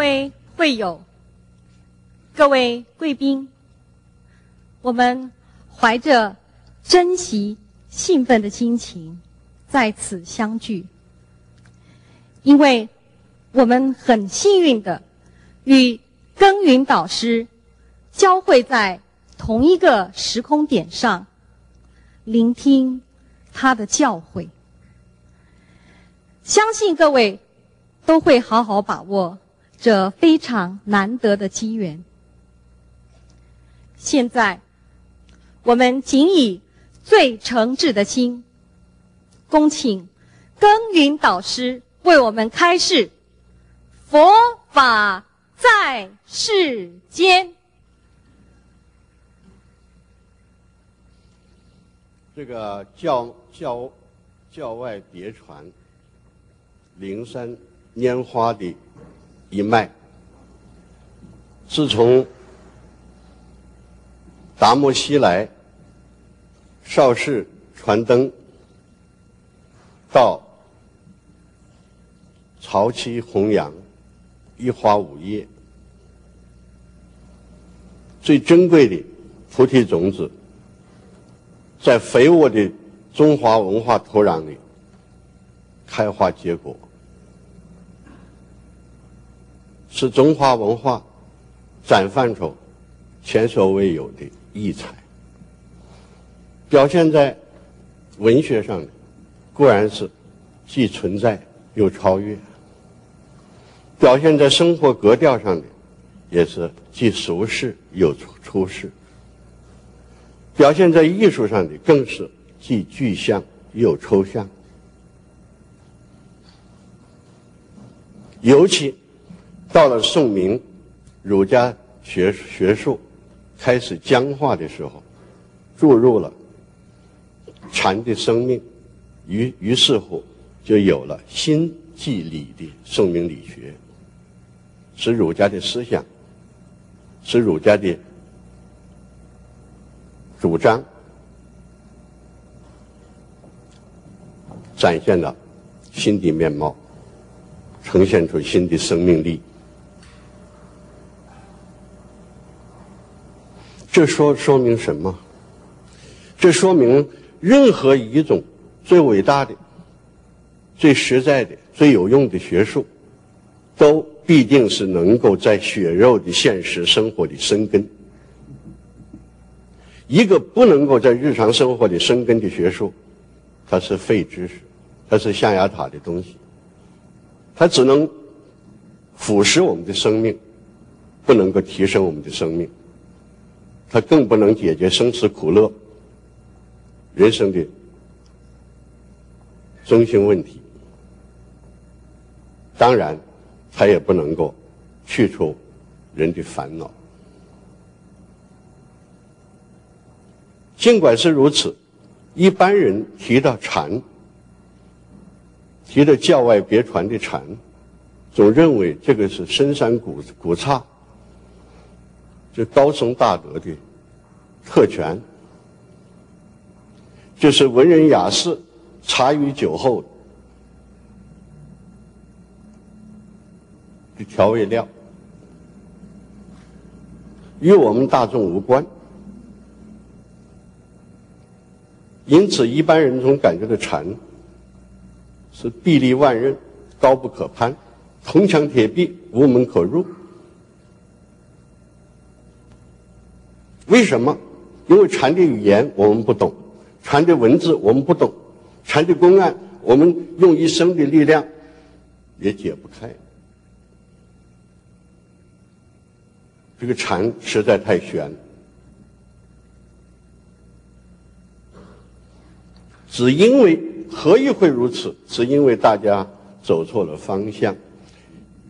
位会友、各位贵宾，我们怀着珍惜、兴奋的心情在此相聚，因为我们很幸运的与耕耘导师交汇在同一个时空点上，聆听他的教诲。相信各位都会好好把握这非常难得的机缘。现在，我们仅以最诚挚的心，恭请耕耘导师为我们开示佛法在世间。这个教教教外别传，灵山拈花的一脉，自从达摩西来、邵氏传灯，到潮汐弘扬，一花五叶，最珍贵的菩提种子。在肥沃的中华文化土壤里开花结果，是中华文化展范畴前所未有的异彩。表现在文学上的，固然是既存在又超越；表现在生活格调上的，也是既俗世又出出世。表现在艺术上的更是既具象又抽象，尤其到了宋明，儒家学学术开始僵化的时候，注入了禅的生命，于于是乎就有了新纪理的宋明理学，使儒家的思想，使儒家的主张展现了新的面貌，呈现出新的生命力。这说说明什么？这说明任何一种最伟大的、最实在的、最有用的学术，都必定是能够在血肉的现实生活里生根。一个不能够在日常生活里生根的学术，它是废知识，它是象牙塔的东西，它只能腐蚀我们的生命，不能够提升我们的生命，它更不能解决生死苦乐、人生的中心问题。当然，它也不能够去除人的烦恼。尽管是如此，一般人提到禅，提到教外别传的禅，总认为这个是深山古古刹，这高僧大德的特权，就是文人雅士茶余酒后的调味料，与我们大众无关。因此，一般人总感觉到禅是壁立万仞、高不可攀、铜墙铁壁、无门可入。为什么？因为禅的语言我们不懂，禅的文字我们不懂，禅的公案我们用一生的力量也解不开。这个禅实在太玄。只因为何以会如此？只因为大家走错了方向，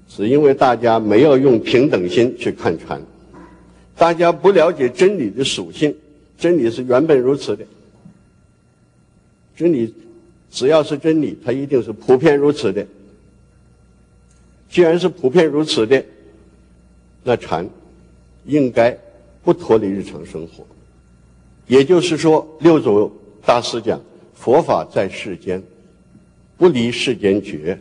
只因为大家没有用平等心去看禅，大家不了解真理的属性。真理是原本如此的，真理只要是真理，它一定是普遍如此的。既然是普遍如此的，那禅应该不脱离日常生活。也就是说，六祖大师讲。佛法在世间，不离世间觉，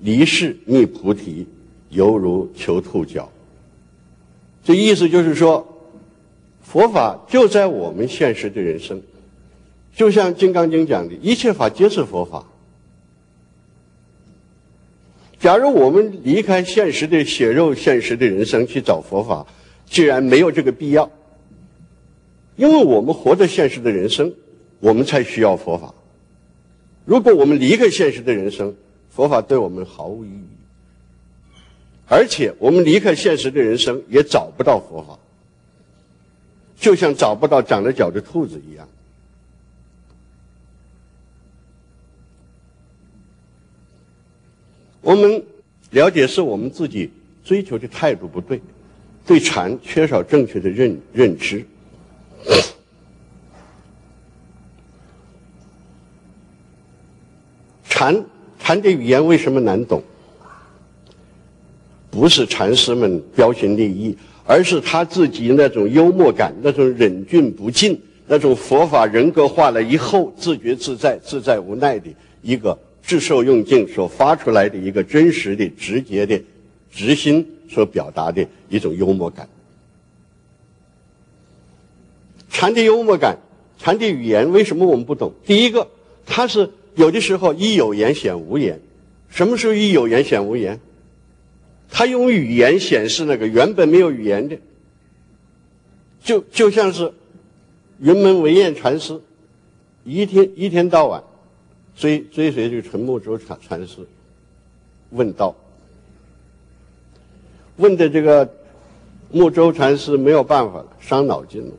离世觅菩提，犹如求兔角。这意思就是说，佛法就在我们现实的人生，就像《金刚经》讲的，一切法皆是佛法。假如我们离开现实的血肉、现实的人生去找佛法，既然没有这个必要，因为我们活在现实的人生，我们才需要佛法。如果我们离开现实的人生，佛法对我们毫无意义。而且我们离开现实的人生，也找不到佛法，就像找不到长了脚的兔子一样。我们了解是我们自己追求的态度不对，对禅缺少正确的认认知。禅禅的语言为什么难懂？不是禅师们标新立异，而是他自己那种幽默感、那种忍俊不禁、那种佛法人格化了以后自觉自在、自在无奈的一个智受用尽所发出来的一个真实的、直接的、直心所表达的一种幽默感。禅的幽默感、禅的语言为什么我们不懂？第一个，它是。有的时候，一有言显无言。什么时候一有言显无言？他用语言显示那个原本没有语言的，就就像是云门文彦禅师，一天一天到晚追追随这个陈木舟禅禅师问道，问的这个木舟禅师没有办法了，伤脑筋了，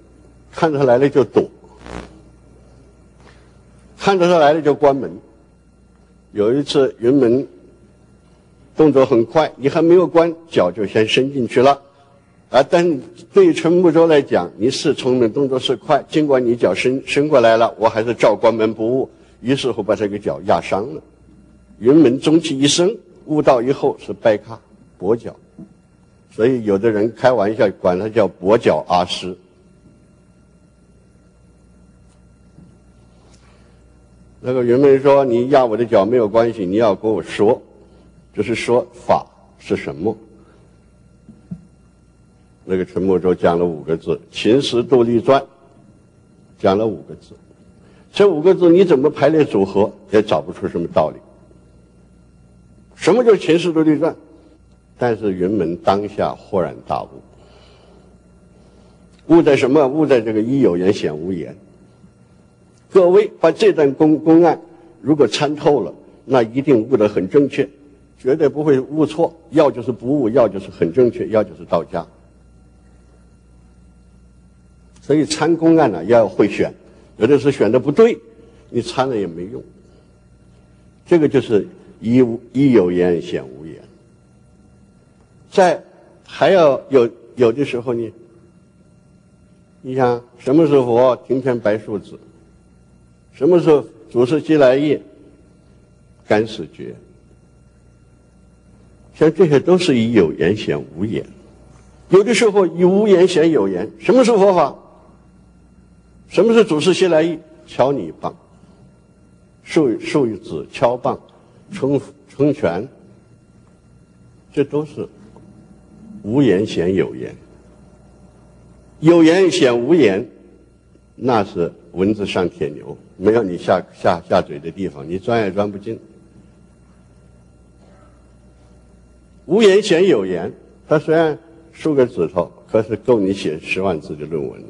看他来了就躲。看着他来了就关门。有一次云门动作很快，你还没有关脚就先伸进去了，啊！但对于陈木洲来讲，你是聪明，动作是快，尽管你脚伸伸过来了，我还是照关门不误。于是乎把这个脚压伤了。云门终其一生悟道以后是掰卡跛脚，所以有的人开玩笑管他叫跛脚阿师。那个云门说：“你压我的脚没有关系，你要跟我说，就是说法是什么。”那个陈默舟讲了五个字：“秦时杜立传”，讲了五个字。这五个字你怎么排列组合也找不出什么道理。什么叫秦时杜立传？但是云门当下豁然大悟，悟在什么？悟在这个“一有言显无言”。各位把这段公公案如果参透了，那一定悟得很正确，绝对不会误错。要就是不误，要就是很正确，要就是到家。所以参公案呢，要会选，有的时候选的不对，你参了也没用。这个就是一无一有言显无言。在还要有有的时候呢，你想什么是佛？庭前白树子。什么时候祖师即来意，敢死绝？像这些都是以有言显无言。有的时候以无言显有言。什么是佛法？什么是祖师西来意？敲你一棒，授授一子敲棒，成成拳，这都是无言显有言。有言显无言，那是蚊子上铁牛，没有你下下下嘴的地方，你钻也钻不进。无言显有言，他虽然竖个指头，可是够你写十万字的论文了。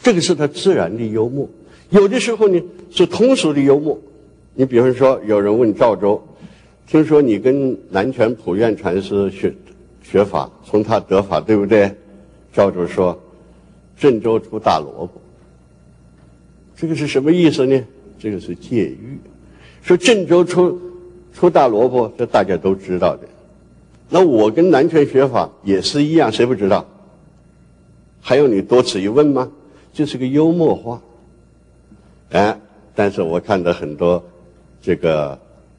这个是他自然的幽默。有的时候呢是通俗的幽默。你比方说，有人问赵州：“听说你跟南拳普愿禅师学学法，从他得法，对不对？”赵州说：“郑州出大萝卜。”这个是什么意思呢？这个是借喻。说郑州出出大萝卜，这大家都知道的。那我跟南拳学法也是一样，谁不知道？还用你多此一问吗？就是个幽默话。哎，但是我看到很多这个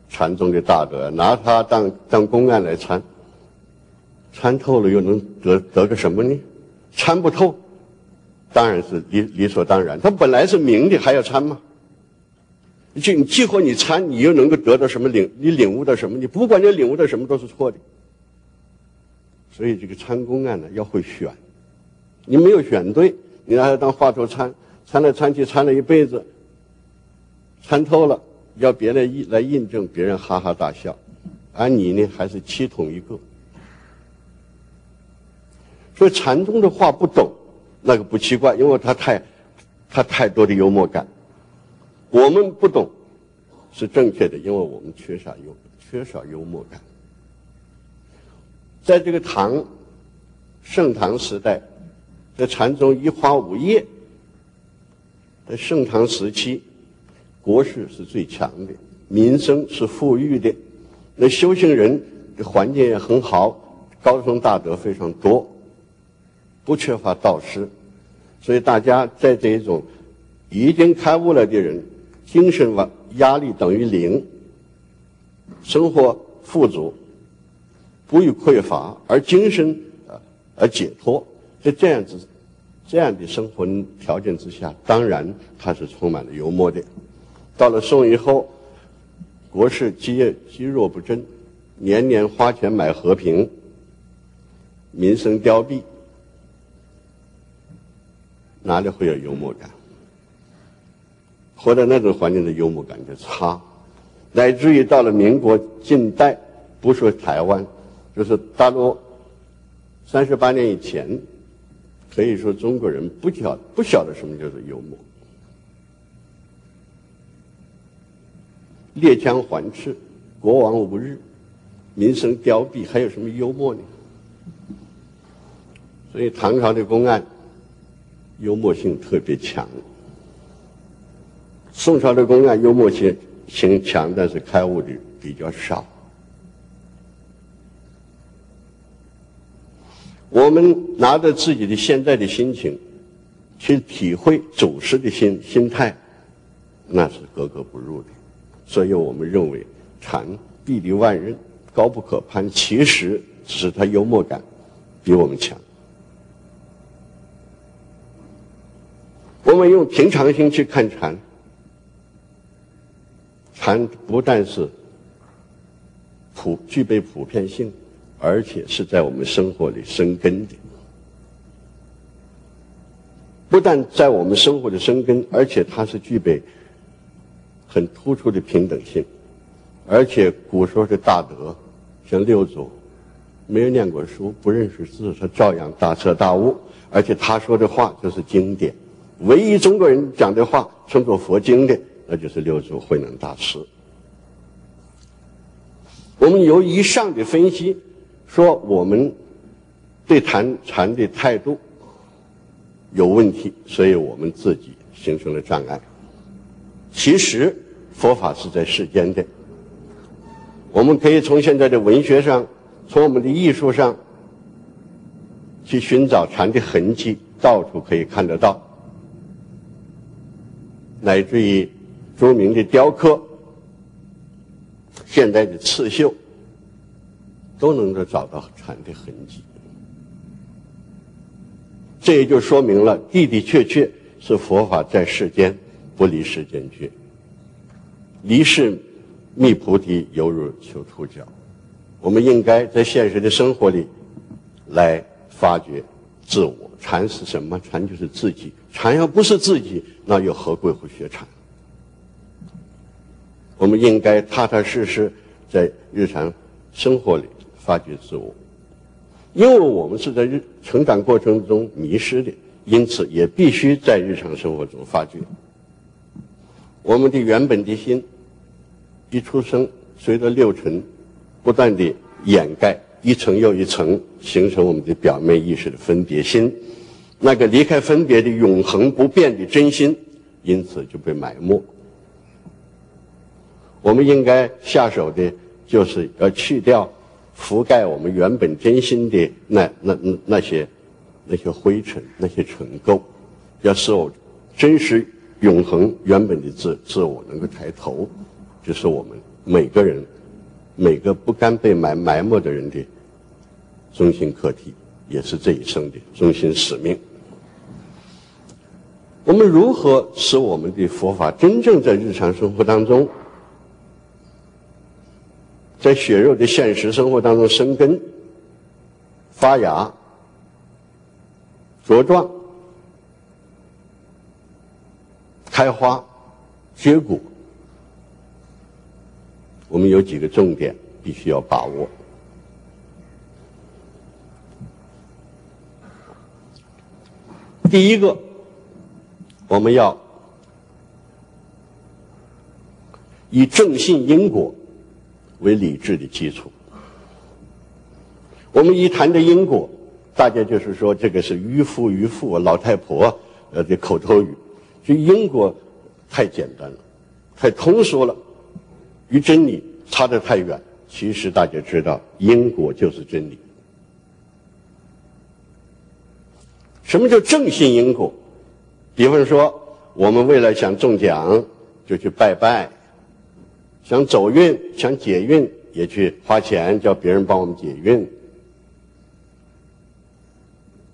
禅宗的大德拿它当当公案来参，参透了又能得得个什么呢？参不透，当然是理理所当然。他本来是明的，还要参吗？就你激活你参，你又能够得到什么领？你领悟到什么？你不管你领悟到什么，都是错的。所以这个参公案呢，要会选。你没有选对，你拿它当话头参，参来参去，参了一辈子，参透了，要别人印来印证，别人哈哈大笑，而你呢，还是七统一个。所以禅宗的话不懂，那个不奇怪，因为他太，他太多的幽默感。我们不懂是正确的，因为我们缺少幽缺少幽默感。在这个唐盛唐时代，在禅宗一花五叶，在盛唐时期，国势是最强的，民生是富裕的，那修行人的环境也很好，高僧大德非常多，不缺乏道师，所以大家在这一种已经开悟了的人。精神压压力等于零，生活富足，不予匮乏，而精神啊而解脱，在这样子这样的生活条件之下，当然他是充满了幽默的。到了宋以后，国势积积弱不振，年年花钱买和平，民生凋敝，哪里会有幽默感？活在那种环境的幽默感就差，乃至于到了民国近代，不说台湾，就是大陆三十八年以前，可以说中国人不晓不晓得什么叫做幽默，列强环视，国王无日，民生凋敝，还有什么幽默呢？所以唐朝的公案幽默性特别强。宋朝的公案幽默性性强，但是开悟的比较少。我们拿着自己的现在的心情去体会祖师的心心态，那是格格不入的。所以我们认为禅壁立万仞，高不可攀，其实只是他幽默感比我们强。我们用平常心去看禅。禅不但是普具备普遍性，而且是在我们生活里生根的。不但在我们生活的生根，而且它是具备很突出的平等性。而且古时候的大德，像六祖，没有念过书，不认识字，他照样大彻大悟。而且他说的话就是经典，唯一中国人讲的话称作佛经的。那就是六祖慧能大师。我们由以上的分析，说我们对禅禅的态度有问题，所以我们自己形成了障碍。其实佛法是在世间的，我们可以从现在的文学上，从我们的艺术上，去寻找禅的痕迹，到处可以看得到，乃至于。著名的雕刻，现代的刺绣，都能够找到禅的痕迹。这也就说明了的的确确是佛法在世间不离世间觉，离世觅菩提犹如求出脚。我们应该在现实的生活里来发掘自我。禅是什么？禅就是自己。禅要不是自己，那又何贵乎学禅？我们应该踏踏实实在日常生活里发掘自我，因为我们是在日成长过程中迷失的，因此也必须在日常生活中发掘我们的原本的心。一出生，随着六尘不断的掩盖，一层又一层，形成我们的表面意识的分别心。那个离开分别的永恒不变的真心，因此就被埋没。我们应该下手的，就是要去掉覆盖我们原本真心的那那那那些那些灰尘、那些尘垢，要使我真实永恒原本的自自我能够抬头，这是我们每个人每个不甘被埋埋没的人的中心课题，也是这一生的中心使命。我们如何使我们的佛法真正在日常生活当中？在血肉的现实生活当中生根、发芽、茁壮、开花、结果，我们有几个重点必须要把握。第一个，我们要以正信因果。为理智的基础。我们一谈的因果，大家就是说这个是愚夫愚妇老太婆呃的口头语。这因果太简单了，太通俗了，与真理差得太远。其实大家知道，因果就是真理。什么叫正信因果？比方说，我们为了想中奖，就去拜拜。想走运、想解运，也去花钱叫别人帮我们解运。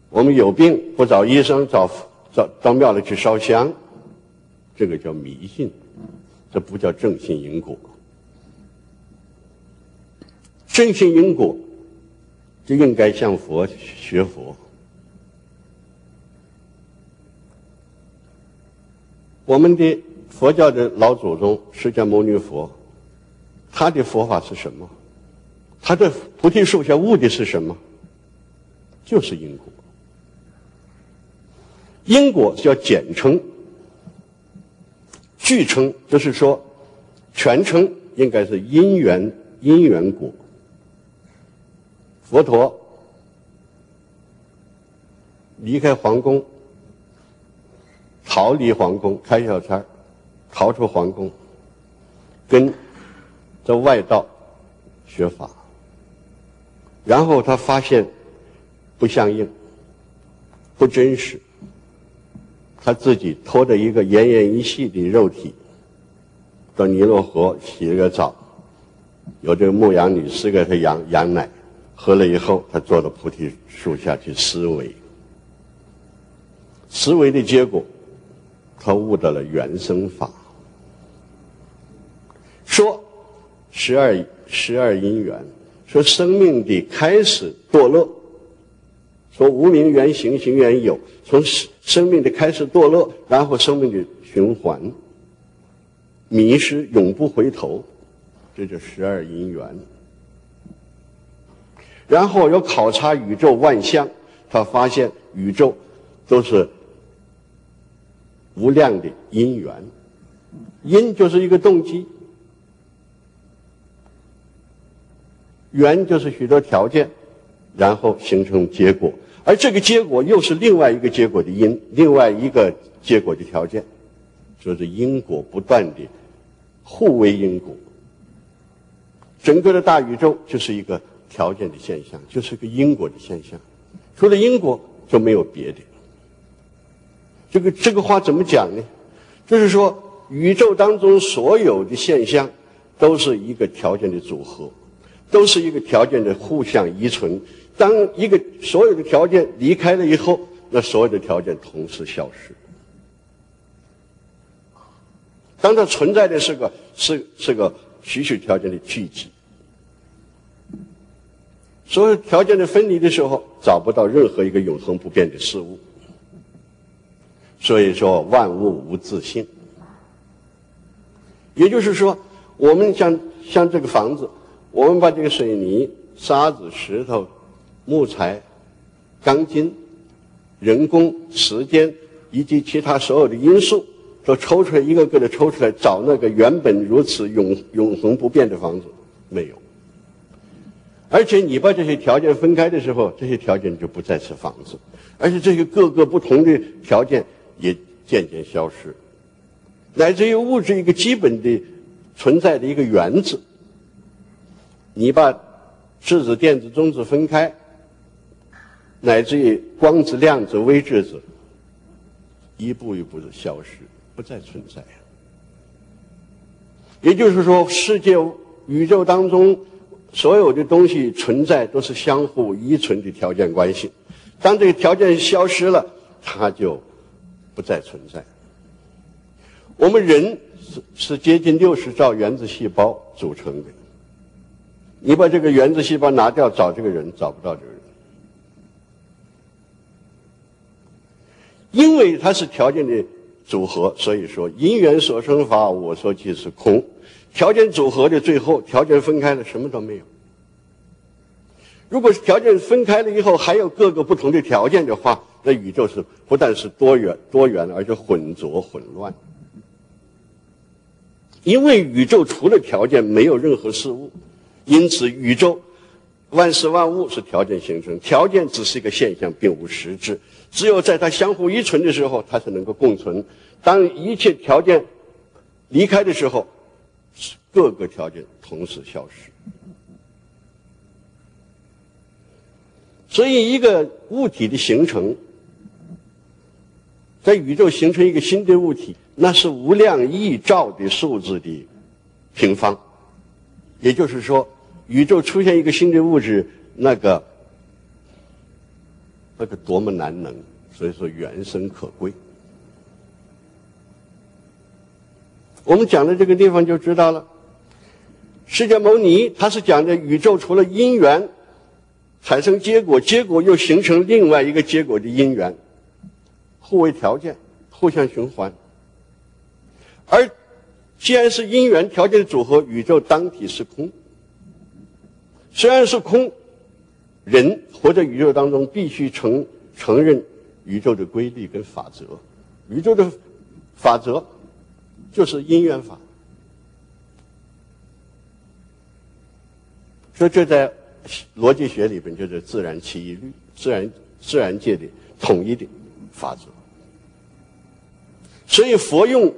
我们有病不找医生，找找到庙里去烧香，这个叫迷信，这不叫正信因果。正信因果就应该向佛学佛。我们的佛教的老祖宗释迦牟尼佛。他的佛法是什么？他的菩提树下悟的是什么？就是因果。因果叫简称，据称就是说，全称应该是因缘因缘果。佛陀离开皇宫，逃离皇宫，开小差，逃出皇宫，跟。在外道学法，然后他发现不相应、不真实。他自己拖着一个奄奄一息的肉体，到尼罗河洗了个澡，有这个牧羊女士给他养羊奶，喝了以后，他坐到菩提树下去思维。思维的结果，他悟到了原生法，说。十二十二因缘，说生命的开始堕落，说无名缘行，行缘有，从生命的开始堕落，然后生命的循环，迷失永不回头，这叫十二因缘。然后又考察宇宙万象，他发现宇宙都是无量的因缘，因就是一个动机。缘就是许多条件，然后形成结果，而这个结果又是另外一个结果的因，另外一个结果的条件，就是因果不断的互为因果。整个的大宇宙就是一个条件的现象，就是个因果的现象，除了因果就没有别的。这个这个话怎么讲呢？就是说，宇宙当中所有的现象都是一个条件的组合。都是一个条件的互相依存。当一个所有的条件离开了以后，那所有的条件同时消失。当它存在的是个是是个许许条件的聚集，所有条件的分离的时候，找不到任何一个永恒不变的事物。所以说，万物无自性。也就是说，我们像像这个房子，我们把这个水泥、沙子、石头、木材、钢筋、人工、时间以及其他所有的因素，都抽出来一个个的抽出来，找那个原本如此永永恒不变的房子，没有。而且你把这些条件分开的时候，这些条件就不再是房子，而且这些各个不同的条件也渐渐消失。乃至于物质一个基本的存在的一个原子，你把质子、电子、中子分开，乃至于光子、量子、微质子，一步一步的消失，不再存在。也就是说，世界宇宙当中所有的东西存在都是相互依存的条件关系，当这个条件消失了，它就不再存在。我们人是是接近六十兆原子细胞组成的。你把这个原子细胞拿掉，找这个人找不到这个人，因为它是条件的组合，所以说因缘所生法，我说即是空。条件组合的最后，条件分开了，什么都没有。如果是条件分开了以后，还有各个不同的条件的话，那宇宙是不但是多元多元，而且混浊混乱。因为宇宙除了条件没有任何事物，因此宇宙万事万物是条件形成，条件只是一个现象，并无实质。只有在它相互依存的时候，它才能够共存。当一切条件离开的时候，各个条件同时消失。所以，一个物体的形成，在宇宙形成一个新的物体。那是无量亿兆的数字的平方，也就是说，宇宙出现一个新的物质，那个那个多么难能，所以说原生可贵。我们讲的这个地方就知道了，释迦牟尼他是讲的宇宙除了因缘产生结果，结果又形成另外一个结果的因缘，互为条件，互相循环。而既然是因缘条件的组合，宇宙当体是空。虽然是空，人活在宇宙当中，必须承承认宇宙的规律跟法则。宇宙的法则就是因缘法。所以这在逻辑学里边就是自然其一律，自然自然界的统一的法则。所以佛用。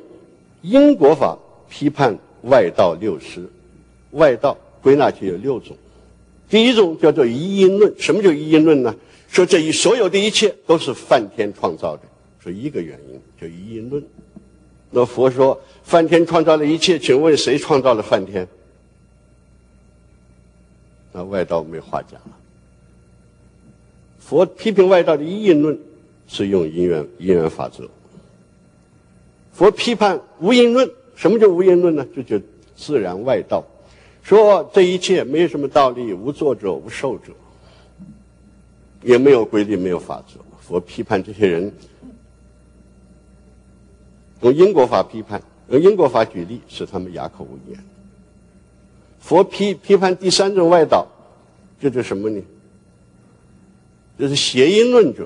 因果法批判外道六师，外道归纳起有六种。第一种叫做一因论。什么叫一因论呢？说这一所有的一切都是梵天创造的，说一个原因叫一因论。那佛说梵天创造了一切，请问谁创造了梵天？那外道没话讲了。佛批评外道的一因论是用因缘因缘法则。佛批判无因论，什么叫无因论呢？就叫自然外道，说这一切没有什么道理，无作者无受者，也没有规律，没有法则。佛批判这些人，用因果法批判，用因果法举例，使他们哑口无言。佛批批判第三种外道，这是什么呢？这是谐音论者。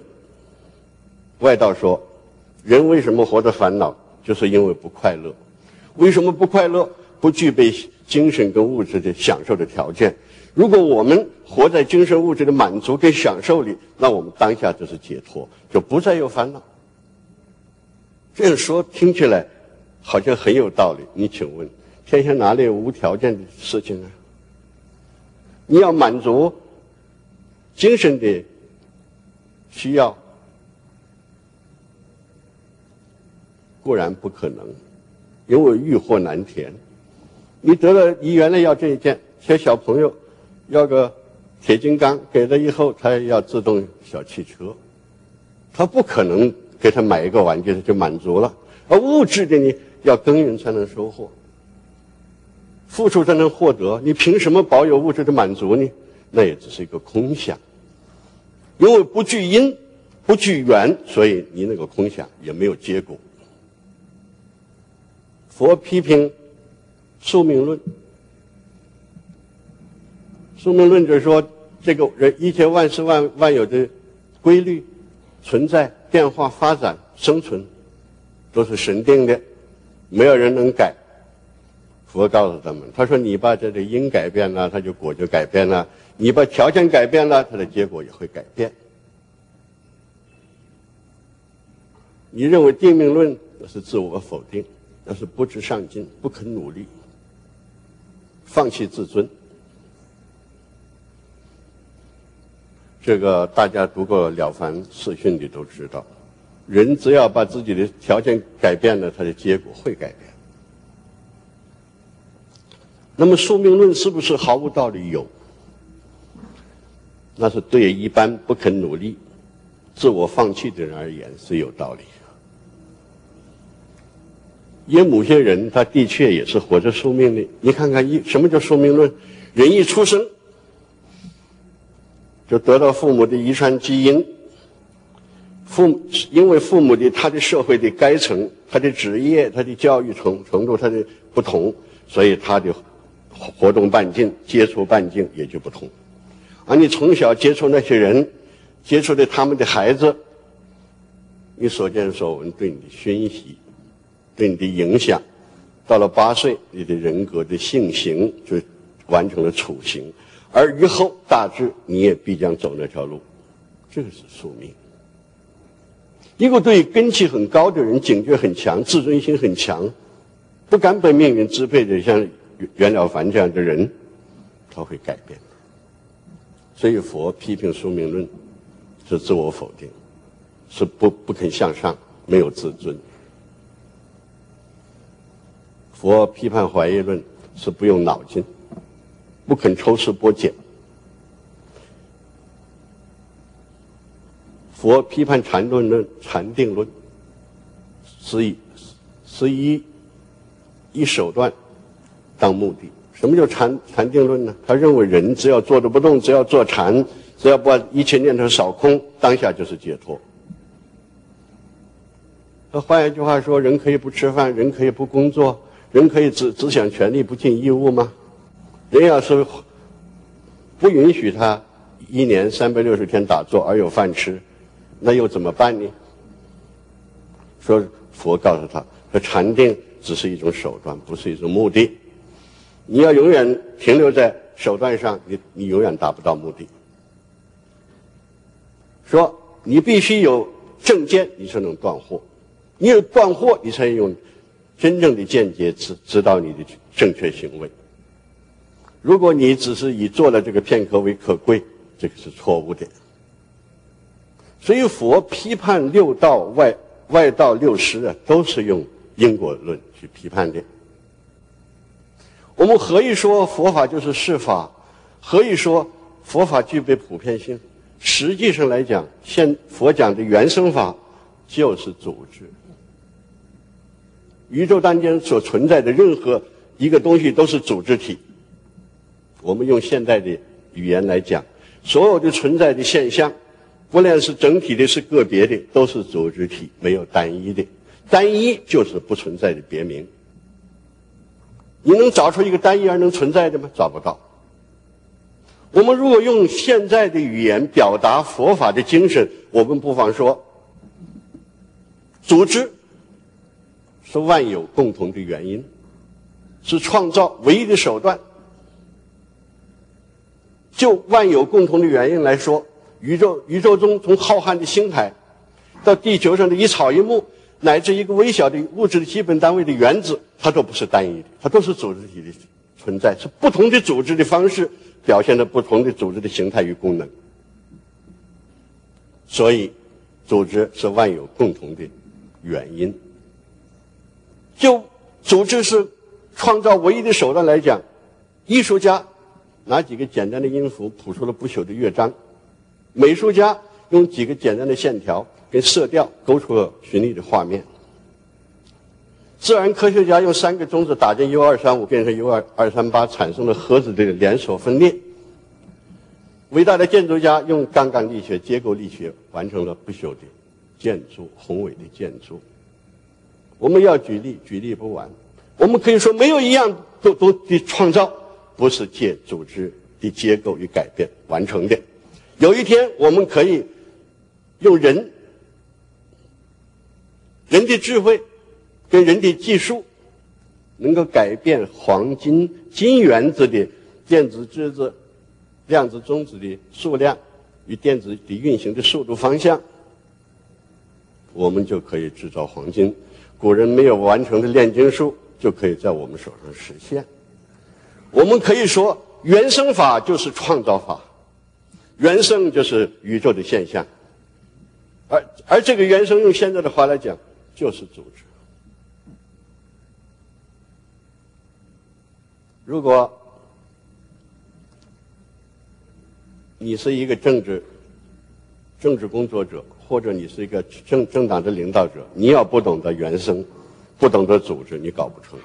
外道说，人为什么活得烦恼？就是因为不快乐，为什么不快乐？不具备精神跟物质的享受的条件。如果我们活在精神物质的满足跟享受里，那我们当下就是解脱，就不再有烦恼。这样说听起来好像很有道理。你请问，天下哪里有无条件的事情呢？你要满足精神的需要。固然不可能，因为欲壑难填。你得了，你原来要这一件，像小朋友要个铁金刚，给了以后他要自动小汽车，他不可能给他买一个玩具他就满足了。而物质的呢，要耕耘才能收获，付出才能获得。你凭什么保有物质的满足呢？那也只是一个空想，因为不具因，不具缘，所以你那个空想也没有结果。佛批评宿命论。宿命论者说，这个人一切万事万万有的规律、存在、变化、发展、生存，都是神定的，没有人能改。佛告诉他们，他说：“你把这个因改变了，他就果就改变了；你把条件改变了，它的结果也会改变。你认为定命论那是自我否定，那是不知上进、不肯努力、放弃自尊。”这个大家读过《了凡四训》的都知道，人只要把自己的条件改变了，他的结果会改变。那么宿命论是不是毫无道理？有，那是对一般不肯努力、自我放弃的人而言是有道理。有某些人，他的确也是活着宿命的。你看看一什么叫宿命论？人一出生。就得到父母的遗传基因，父因为父母的他的社会的阶层、他的职业、他的教育程程度、他的不同，所以他的活动半径、接触半径也就不同。而你从小接触那些人，接触的他们的孩子，你所见所闻对你的熏习，对你的影响，到了八岁，你的人格的性行就完成了雏形。而以后大致你也必将走那条路，这是宿命。一个对根气很高的人，警觉很强，自尊心很强，不敢被命运支配的，像袁了凡这样的人，他会改变。所以佛批评宿命论是自我否定，是不不肯向上，没有自尊。佛批判怀疑论是不用脑筋。不肯抽丝剥茧。佛批判禅论论、禅定论，是以是以以手段当目的。什么叫禅禅定论呢？他认为人只要坐着不动，只要坐禅，只要把一切念头扫空，当下就是解脱。那换一句话说，人可以不吃饭，人可以不工作，人可以只只想权利不尽义务吗？人要是不允许他一年三百六十天打坐而有饭吃，那又怎么办呢？说佛告诉他，说禅定只是一种手段，不是一种目的。你要永远停留在手段上，你你永远达不到目的。说你必须有正见，你才能断惑；你有断惑，你才用真正的间接指指导你的正确行为。如果你只是以做了这个片刻为可贵，这个是错误的。所以佛批判六道外外道六师啊，都是用因果论去批判的。我们何以说佛法就是释法？何以说佛法具备普遍性？实际上来讲，现佛讲的原生法就是组织。宇宙当中所存在的任何一个东西都是组织体。我们用现代的语言来讲，所有的存在的现象，不论是整体的，是个别的，都是组织体，没有单一的。单一就是不存在的别名。你能找出一个单一而能存在的吗？找不到。我们如果用现在的语言表达佛法的精神，我们不妨说：组织是万有共同的原因，是创造唯一的手段。就万有共同的原因来说，宇宙宇宙中从浩瀚的星海，到地球上的一草一木，乃至一个微小的物质的基本单位的原子，它都不是单一的，它都是组织体的存在，是不同的组织的方式表现了不同的组织的形态与功能。所以，组织是万有共同的原因。就组织是创造唯一的手段来讲，艺术家。拿几个简单的音符谱出了不朽的乐章，美术家用几个简单的线条跟色调勾出了绚丽的画面。自然科学家用三个中子打进 U 二三五变成 U 二二三八，产生了核子的连锁分裂。伟大的建筑家用杠杆力学、结构力学完成了不朽的建筑、宏伟的建筑。我们要举例，举例不完。我们可以说，没有一样都都的创造不是借组织的结构与改变完成的。有一天，我们可以用人人的智慧。跟人的技术能够改变黄金金原子的电子质子、量子中子的数量与电子的运行的速度方向，我们就可以制造黄金。古人没有完成的炼金术就可以在我们手上实现。我们可以说，原生法就是创造法，原生就是宇宙的现象，而而这个原生用现在的话来讲，就是组织。如果你是一个政治政治工作者，或者你是一个政政党的领导者，你要不懂得原生，不懂得组织，你搞不成。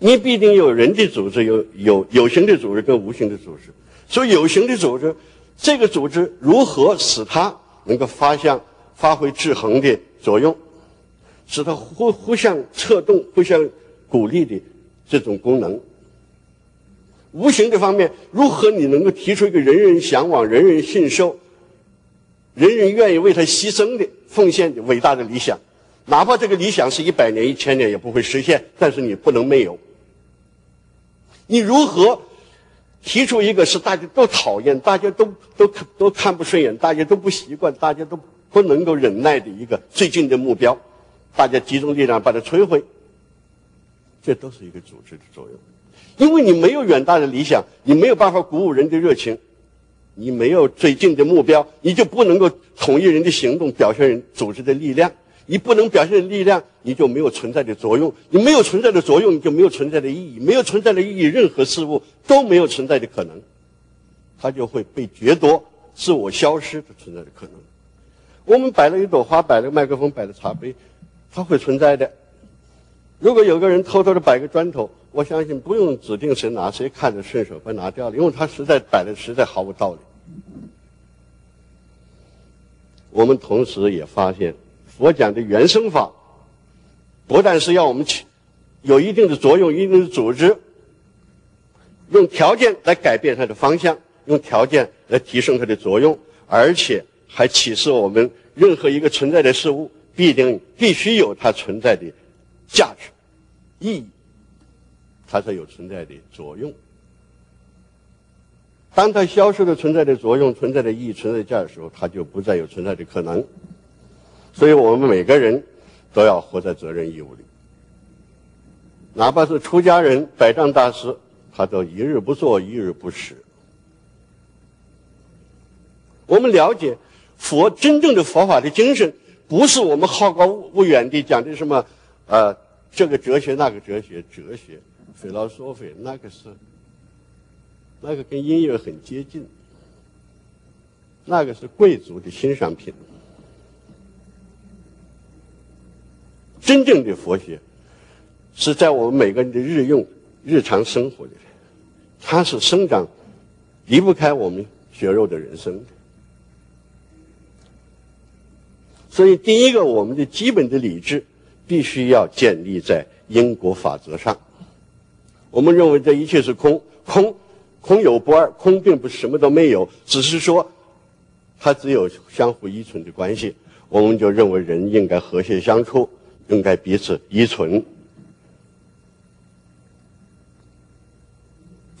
你必定有人的组织，有有有形的组织跟无形的组织。所以有形的组织，这个组织如何使它能够发向发挥制衡的作用，使它互互相策动、互相鼓励的。这种功能，无形的方面，如何你能够提出一个人人向往、人人信受、人人愿意为他牺牲的奉献的伟大的理想？哪怕这个理想是一百年、一千年也不会实现，但是你不能没有。你如何提出一个是大家都讨厌、大家都都都看不顺眼、大家都不习惯、大家都不能够忍耐的一个最近的目标？大家集中力量把它摧毁。这都是一个组织的作用，因为你没有远大的理想，你没有办法鼓舞人的热情，你没有最近的目标，你就不能够统一人的行动，表现人组织的力量。你不能表现力量，你就没有存在的作用。你没有存在的作用，你就没有存在的意义。没有存在的意义，任何事物都没有存在的可能，它就会被掠夺，自我消失的存在的可能。我们摆了一朵花，摆了麦克风，摆了茶杯，它会存在的。如果有个人偷偷的摆个砖头，我相信不用指定谁拿，谁看着顺手把拿掉了，因为他实在摆的实在毫无道理。我们同时也发现，佛讲的原生法，不但是要我们起有一定的作用、一定的组织，用条件来改变它的方向，用条件来提升它的作用，而且还启示我们，任何一个存在的事物，必定必须有它存在的。价值、意义，它才有存在的作用。当它消失了存在的作用、存在的意义、存在的价值的时候，它就不再有存在的可能。所以我们每个人都要活在责任义务里。哪怕是出家人、百丈大师，他都一日不做，一日不食。我们了解佛真正的佛法的精神，不是我们好高骛远的讲的什么。啊，这个哲学，那个哲学，哲学费老说：“费那个是，那个跟音乐很接近，那个是贵族的欣赏品。真正的佛学，是在我们每个人的日用、日常生活里，它是生长离不开我们血肉的人生的。所以，第一个，我们的基本的理智。必须要建立在因果法则上。我们认为这一切是空，空，空有不二，空并不是什么都没有，只是说它只有相互依存的关系。我们就认为人应该和谐相处，应该彼此依存，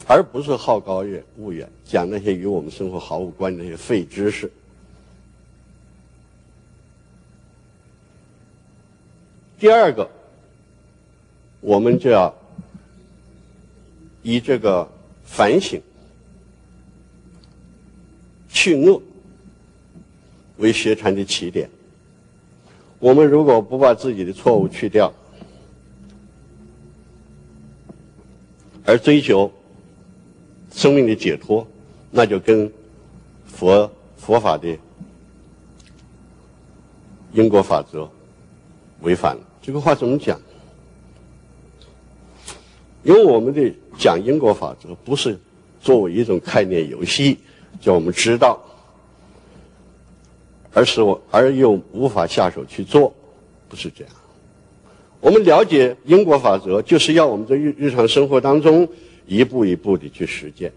而不是好高骛远，讲那些与我们生活毫无关的那些废知识。第二个，我们就要以这个反省、去恶为学禅的起点。我们如果不把自己的错误去掉，而追求生命的解脱，那就跟佛佛法的因果法则违反了。这个话怎么讲？因为我们的讲因果法则不是作为一种概念游戏，叫我们知道，而是我而又无法下手去做，不是这样。我们了解因果法则，就是要我们在日日常生活当中一步一步的去实践。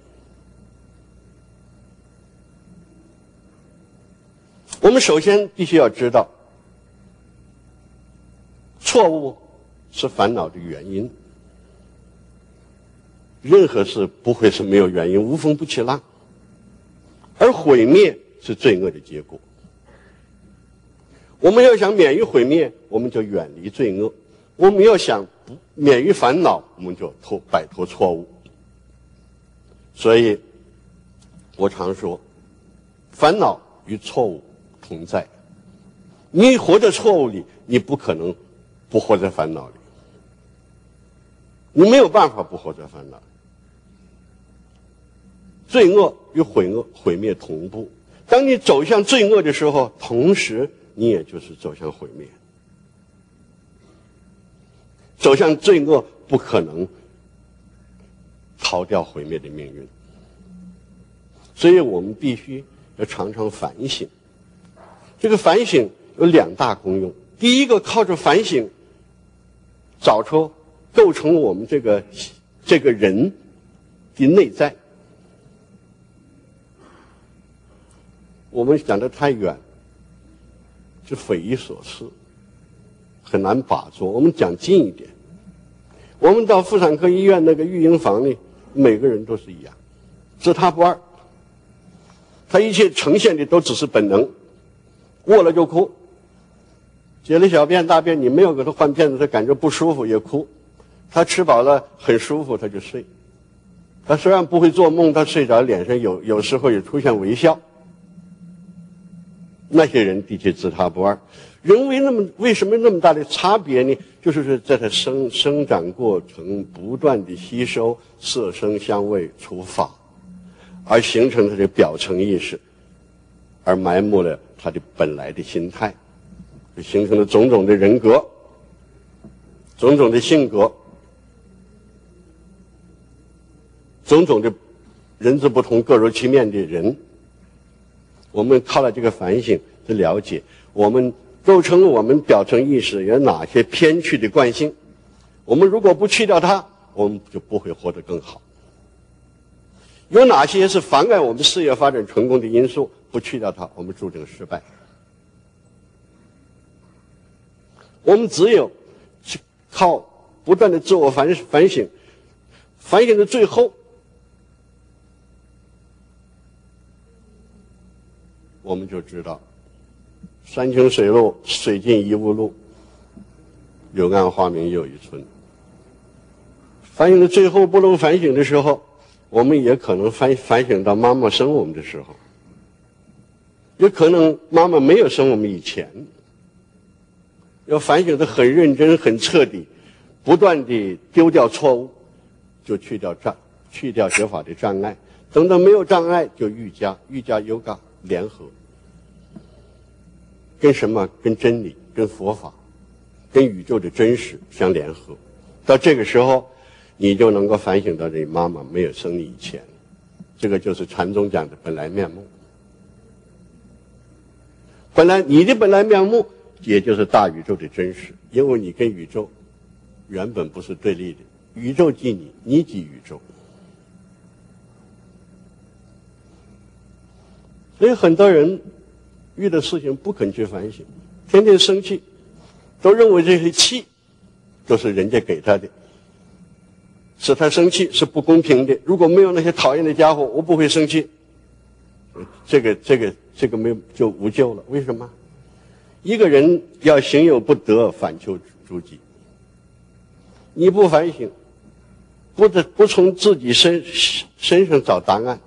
我们首先必须要知道，错误是烦恼的原因。任何事不会是没有原因，无风不起浪，而毁灭是罪恶的结果。我们要想免于毁灭，我们就远离罪恶。我们要想不免于烦恼，我们就脱摆脱错误。所以，我常说，烦恼与错误同在。你活在错误里，你不可能不活在烦恼里。你没有办法不活在烦恼里。罪恶与毁恶毁灭同步。当你走向罪恶的时候，同时你也就是走向毁灭。走向罪恶，不可能逃掉毁灭的命运，所以我们必须要常常反省。这个反省有两大功用：第一个，靠着反省找出构成我们这个这个人的内在。我们想的太远，就匪夷所思。很难把握。我们讲近一点，我们到妇产科医院那个育婴房里，每个人都是一样，自他不二。他一切呈现的都只是本能，饿了就哭，解了小便大便，你没有给他换片子，他感觉不舒服也哭。他吃饱了很舒服，他就睡。他虽然不会做梦，他睡着脸上有有时候也出现微笑。那些人的确自他不二。人为那么为什么那么大的差别呢？就是说，在他生生长过程不断的吸收色声香味触法，而形成他的表层意识，而埋没了他的本来的心态，就形成了种种的人格、种种的性格、种种的人之不同各如其面的人。我们靠了这个反省的了解，我们。构成了我们表层意识有哪些偏去的惯性？我们如果不去掉它，我们就不会活得更好。有哪些是妨碍我们事业发展成功的因素？不去掉它，我们注定失败。我们只有去靠不断的自我反反省，反省的最后，我们就知道。山清水路，水尽疑无路。柳暗花明又一村。反省的最后不能反省的时候，我们也可能反反省到妈妈生我们的时候，也可能妈妈没有生我们以前。要反省的很认真、很彻底，不断的丢掉错误，就去掉障，去掉学法的障碍。等到没有障碍，就愈加愈加优嘎联合。跟什么？跟真理、跟佛法、跟宇宙的真实相联合。到这个时候，你就能够反省到你妈妈没有生你以前，这个就是禅宗讲的本来面目。本来你的本来面目，也就是大宇宙的真实，因为你跟宇宙原本不是对立的，宇宙即你，你即宇宙。所以很多人。遇到事情不肯去反省，天天生气，都认为这些气都是人家给他的，使他生气是不公平的。如果没有那些讨厌的家伙，我不会生气。这个、这个、这个没有就无救了。为什么？一个人要行有不得，反求诸己。你不反省，不得不从自己身身上找答案。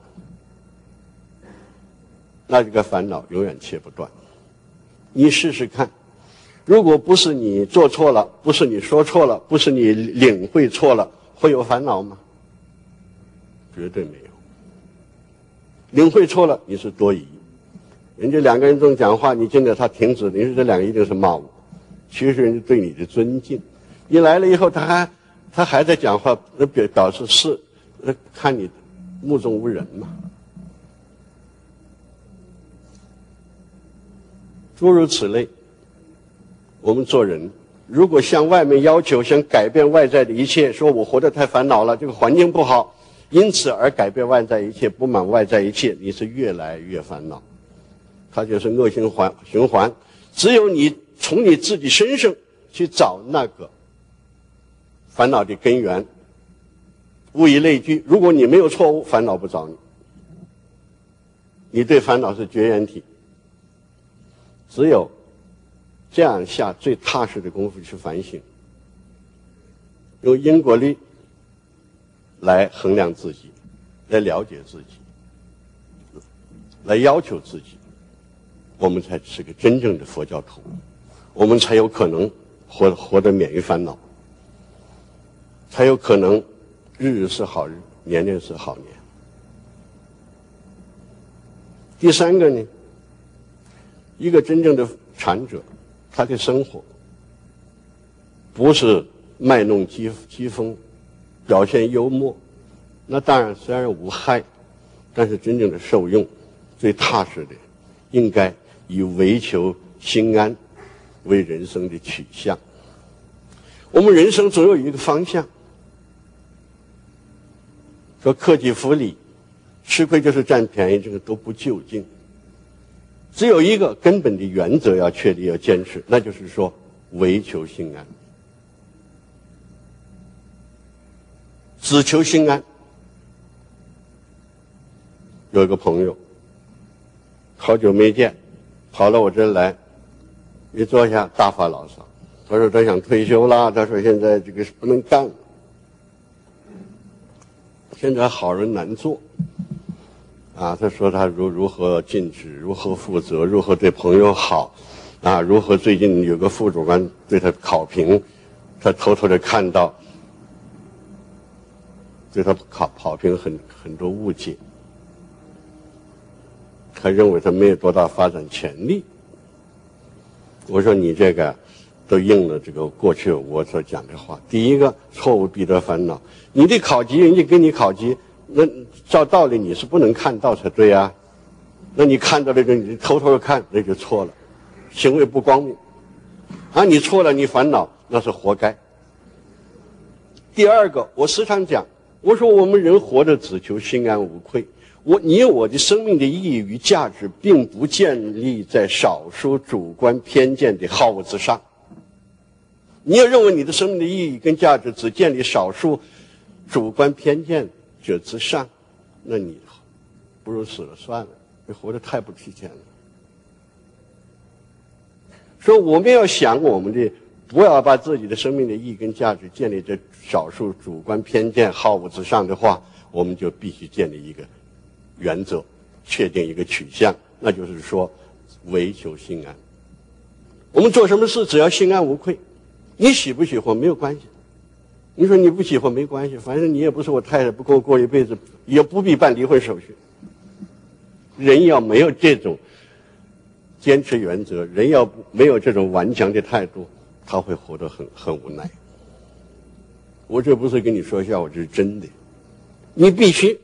那这个烦恼永远切不断。你试试看，如果不是你做错了，不是你说错了，不是你领会错了，会有烦恼吗？绝对没有。领会错了，你是多疑。人家两个人正讲话，你见到他停止，你说这两个一定是骂我，其实人家对你的尊敬。你来了以后，他还他还在讲话，那表表示是，那看你目中无人嘛。诸如此类，我们做人，如果向外面要求，想改变外在的一切，说我活得太烦恼了，这个环境不好，因此而改变外在一切，不满外在一切，你是越来越烦恼，它就是恶性环循环。只有你从你自己身上去找那个烦恼的根源，物以类聚。如果你没有错误，烦恼不找你，你对烦恼是绝缘体。只有这样下最踏实的功夫去反省，用因果律来衡量自己，来了解自己，来要求自己，我们才是个真正的佛教徒，我们才有可能活活得免于烦恼，才有可能日日是好日，年年是好年。第三个呢？一个真正的禅者，他的生活不是卖弄机机锋、表现幽默，那当然虽然无害，但是真正的受用、最踏实的，应该以为求心安为人生的取向。我们人生总有一个方向，说克己复礼，吃亏就是占便宜，这个都不究竟。只有一个根本的原则要确立、要坚持，那就是说，唯求心安，只求心安。有一个朋友，好久没见，跑到我这来，一坐下大发牢骚，他说他想退休啦，他说现在这个不能干，现在好人难做。啊，他说他如如何尽职，如何负责，如何对朋友好，啊，如何最近有个副主管对他考评，他偷偷的看到，对他考考评很很多误解，他认为他没有多大发展潜力。我说你这个都应了这个过去我所讲的话。第一个错误必得烦恼，你的考级人家跟你考级。那照道理你是不能看到才对啊，那你看到那个你偷偷的看那就错了，行为不光明，啊你错了你烦恼那是活该。第二个我时常讲，我说我们人活着只求心安无愧，我你我的生命的意义与价值并不建立在少数主观偏见的好恶之上。你要认为你的生命的意义跟价值只建立少数主观偏见。者之上，那你不如死了算了，你活得太不体面了。说我们要想我们的，不要把自己的生命的意义跟价值建立在少数主观偏见好恶之上的话，我们就必须建立一个原则，确定一个取向，那就是说，唯求心安。我们做什么事只要心安无愧，你喜不喜欢没有关系。你说你不喜欢没关系，反正你也不是我太太，不跟我过一辈子，也不必办离婚手续。人要没有这种坚持原则，人要没有这种顽强的态度，他会活得很很无奈。我这不是跟你说笑我，这是真的。你必须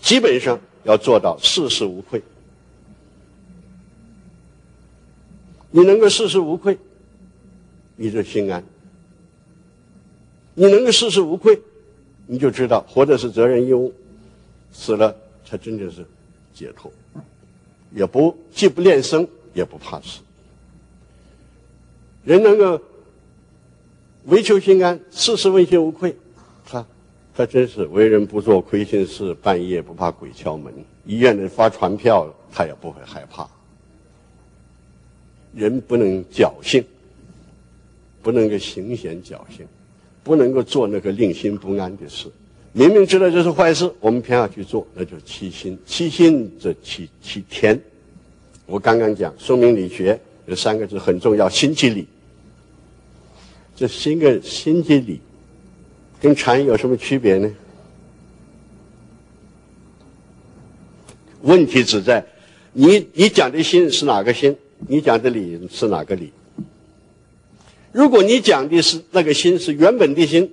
基本上要做到事事无愧。你能够事事无愧，你就心安。你能够事事无愧，你就知道活着是责任义务，死了才真正是解脱，也不既不恋生也不怕死。人能够唯求心安，事事问心无愧，他他真是为人不做亏心事，半夜不怕鬼敲门，医院里发传票他也不会害怕。人不能侥幸，不能够行险侥幸。不能够做那个令心不安的事，明明知道这是坏事，我们偏要去做，那就欺心。欺心则欺欺天。我刚刚讲说明理学有三个字很重要：心即理。这心跟心即理，跟禅有什么区别呢？问题只在你你讲的心是哪个心，你讲的理是哪个理。如果你讲的是那个心是原本的心，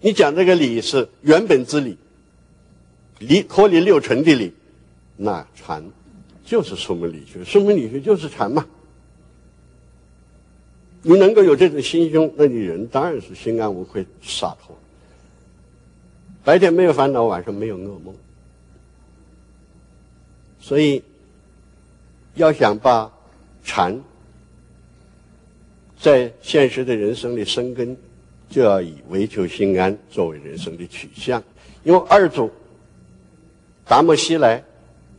你讲这个理是原本之理，离脱离六尘的理，那禅就是说明理学，说明理学就是禅嘛。你能够有这种心胸，那你人当然是心安无愧、洒脱。白天没有烦恼，晚上没有噩梦。所以，要想把禅在现实的人生里生根，就要以唯求心安作为人生的取向。因为二祖达摩西来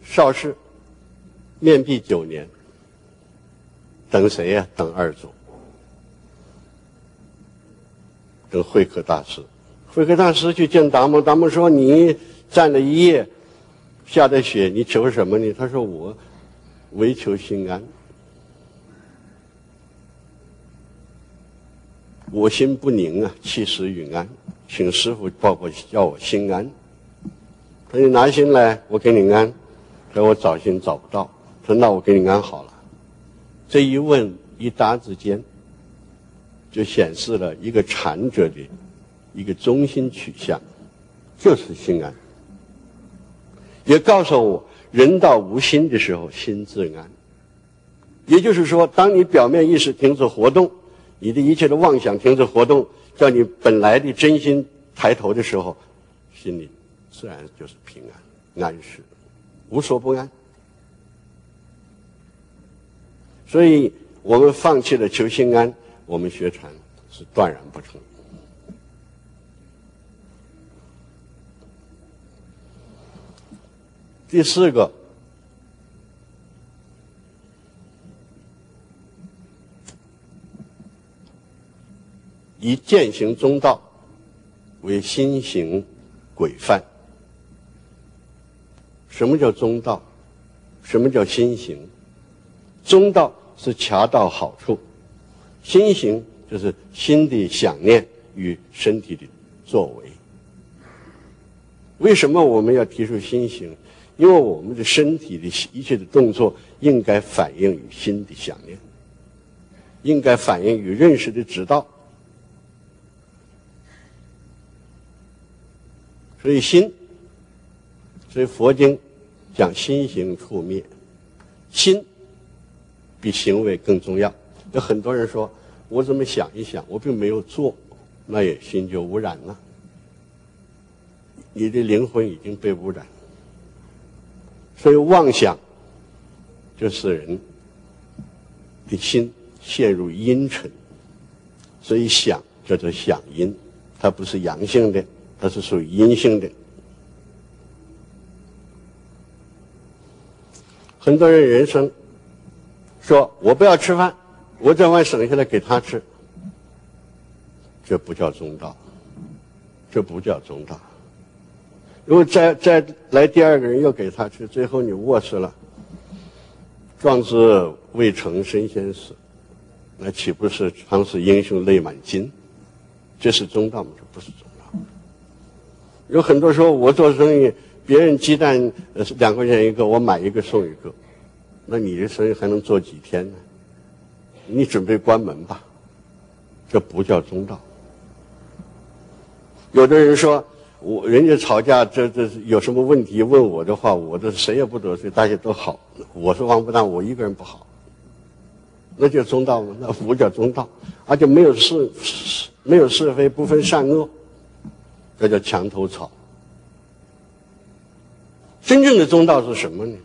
邵氏面壁九年，等谁呀？等二祖。等慧可大师，慧可大师去见达摩，达摩说：“你站了一夜，下的雪，你求什么呢？”他说：“我唯求心安，我心不宁啊，气死云安，请师傅帮我叫我心安。”他说：“你拿心来，我给你安。”说：“我找心找不到。”他说：“那我给你安好了。”这一问一答之间。就显示了一个禅者的一个中心取向，就是心安。也告诉我，人到无心的时候，心自安。也就是说，当你表面意识停止活动，你的一切的妄想停止活动，叫你本来的真心抬头的时候，心里自然就是平安、安适，无所不安。所以我们放弃了求心安。我们学禅是断然不成。第四个，以践行中道为心行规范。什么叫中道？什么叫心行？中道是恰到好处。心行就是心的想念与身体的作为。为什么我们要提出心行？因为我们的身体的一切的动作应该反映于心的想念，应该反映于认识的指导。所以心，所以佛经讲心行处灭，心比行为更重要。有很多人说：“我怎么想一想，我并没有做，那也心就污染了。你的灵魂已经被污染，所以妄想就使人的心陷入阴沉。所以想叫做想阴，它不是阳性的，它是属于阴性的。很多人人生说我不要吃饭。”我这碗省下来给他吃，这不叫中道，这不叫中道。如果再再来第二个人又给他吃，最后你饿死了，壮志未成身先死，那岂不是常使英雄泪满襟？这是中道吗？这不是中。有很多说我做生意，别人鸡蛋两块钱一个，我买一个送一个，那你的生意还能做几天呢？你准备关门吧，这不叫中道。有的人说，我人家吵架，这这有什么问题问我的话，我这谁也不得罪，大家都好。我是王八蛋，我一个人不好，那叫中道吗？那不叫中道，而且没有是没有是非，不分善恶，这叫墙头草。真正的中道是什么呢？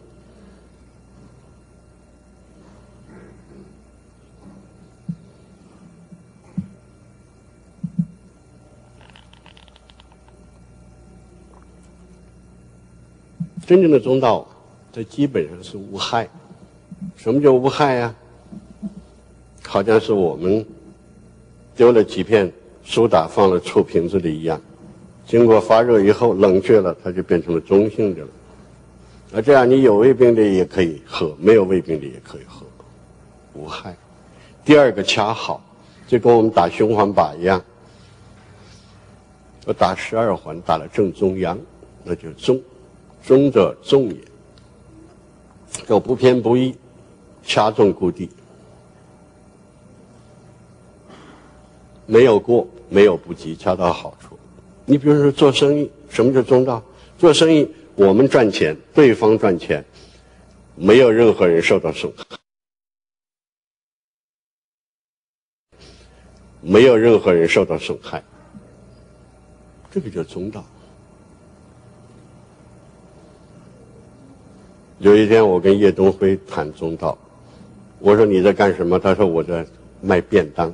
真正的中道，这基本上是无害。什么叫无害呀？好像是我们丢了几片苏打放了醋瓶子里一样，经过发热以后冷却了，它就变成了中性的了。那这样，你有胃病的也可以喝，没有胃病的也可以喝，无害。第二个恰好，就跟我们打循环靶一样，我打十二环，打了正中央，那就中。中者重也，叫不偏不倚，掐中固地，没有过，没有不及，恰到好处。你比如说做生意，什么叫中道？做生意，我们赚钱，对方赚钱，没有任何人受到损害，没有任何人受到损害，这个叫中道。有一天，我跟叶东辉谈中道，我说你在干什么？他说我在卖便当。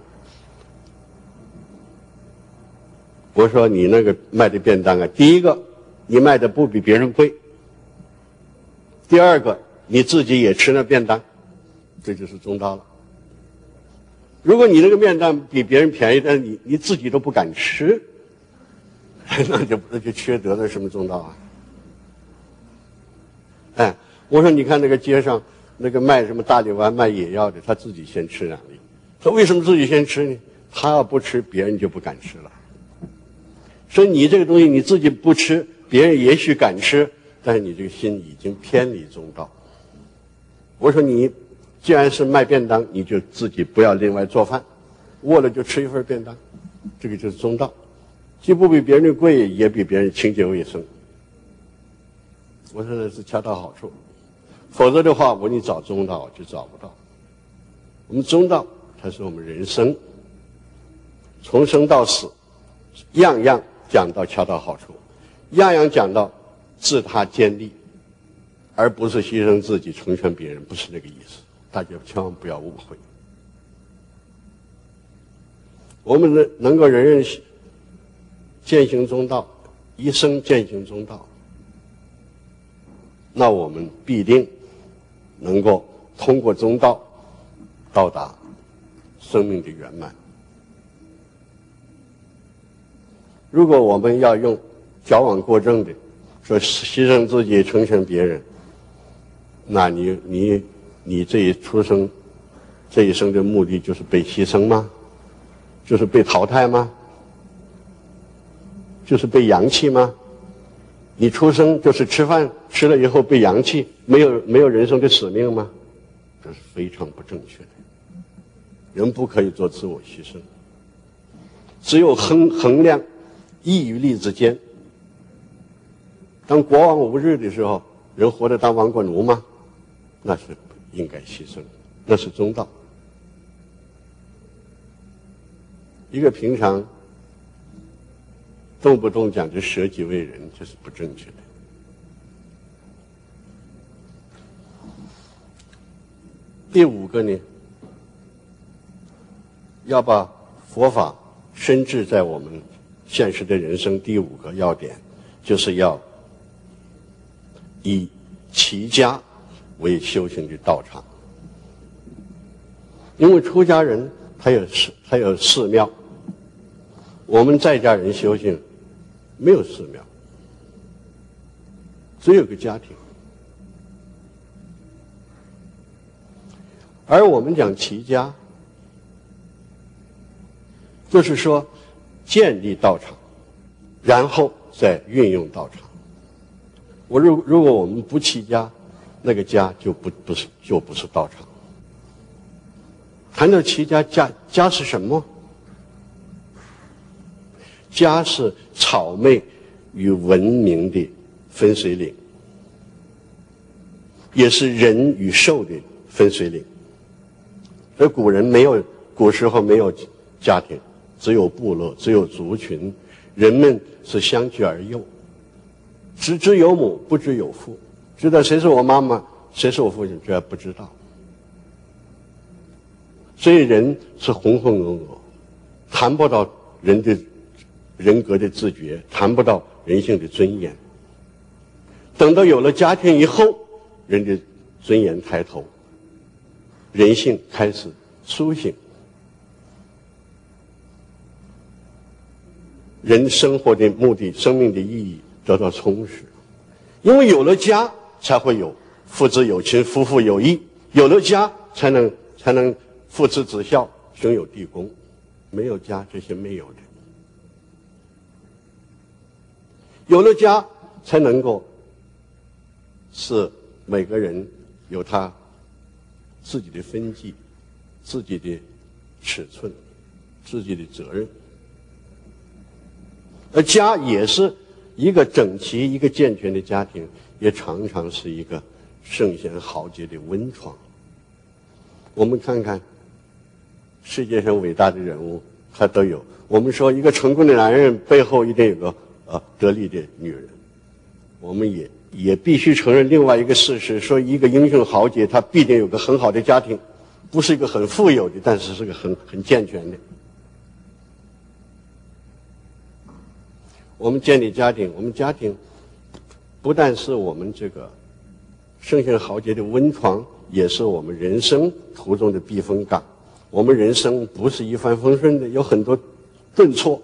我说你那个卖的便当啊，第一个你卖的不比别人贵，第二个你自己也吃那便当，这就是中道了。如果你那个面当比别人便宜，但你你自己都不敢吃，那就那就缺德了，什么中道啊？哎。我说，你看那个街上那个卖什么大力丸、卖野药的，他自己先吃两粒。他为什么自己先吃呢？他要不吃，别人就不敢吃了。所以你这个东西你自己不吃，别人也许敢吃，但是你这个心已经偏离中道。我说你既然是卖便当，你就自己不要另外做饭，饿了就吃一份便当，这个就是中道，既不比别人贵，也比别人清洁卫生。我说的是恰到好处。否则的话，我你找中道就找不到。我们中道才是我们人生从生到死，样样讲到恰到好处，样样讲到自他兼利，而不是牺牲自己成全别人，不是那个意思。大家千万不要误会。我们能能够人人践行中道，一生践行中道，那我们必定。能够通过中道到达生命的圆满。如果我们要用矫枉过正的说牺牲自己成全别人，那你你你这一出生这一生的目的就是被牺牲吗？就是被淘汰吗？就是被扬弃吗？你出生就是吃饭，吃了以后被扬弃，没有没有人生的使命吗？这是非常不正确的。人不可以做自我牺牲，只有衡衡量义与利之间。当国王无日的时候，人活着当亡国奴吗？那是应该牺牲，那是中道。一个平常。动不动讲就舍己为人，这是不正确的。第五个呢，要把佛法深置在我们现实的人生。第五个要点，就是要以齐家为修行的道场，因为出家人他有寺，他有寺庙，我们在家人修行。没有寺庙，只有个家庭。而我们讲齐家，就是说建立道场，然后再运用道场。我如如果我们不齐家，那个家就不不是就不是道场。谈到齐家，家家是什么？家是草昧与文明的分水岭，也是人与兽的分水岭。而古人没有，古时候没有家庭，只有部落，只有族群，人们是相聚而幼，只知有母，不知有父，知道谁是我妈妈，谁是我父亲，居然不知道。所以人是浑浑噩噩，谈不到人的。人格的自觉谈不到人性的尊严。等到有了家庭以后，人的尊严抬头，人性开始苏醒，人生活的目的、生命的意义得到充实。因为有了家，才会有父子有情、夫妇有义；有了家，才能才能父慈子孝、兄友弟恭。没有家，这些没有的。有了家，才能够使每个人有他自己的分际、自己的尺寸、自己的责任。而家也是一个整齐、一个健全的家庭，也常常是一个圣贤豪杰的温床。我们看看世界上伟大的人物，他都有。我们说，一个成功的男人背后一定有个呃得力的女人。我们也也必须承认另外一个事实：说一个英雄豪杰，他必定有个很好的家庭，不是一个很富有的，但是是个很很健全的。我们建立家庭，我们家庭不但是我们这个圣贤豪杰的温床，也是我们人生途中的避风港。我们人生不是一帆风顺的，有很多顿挫，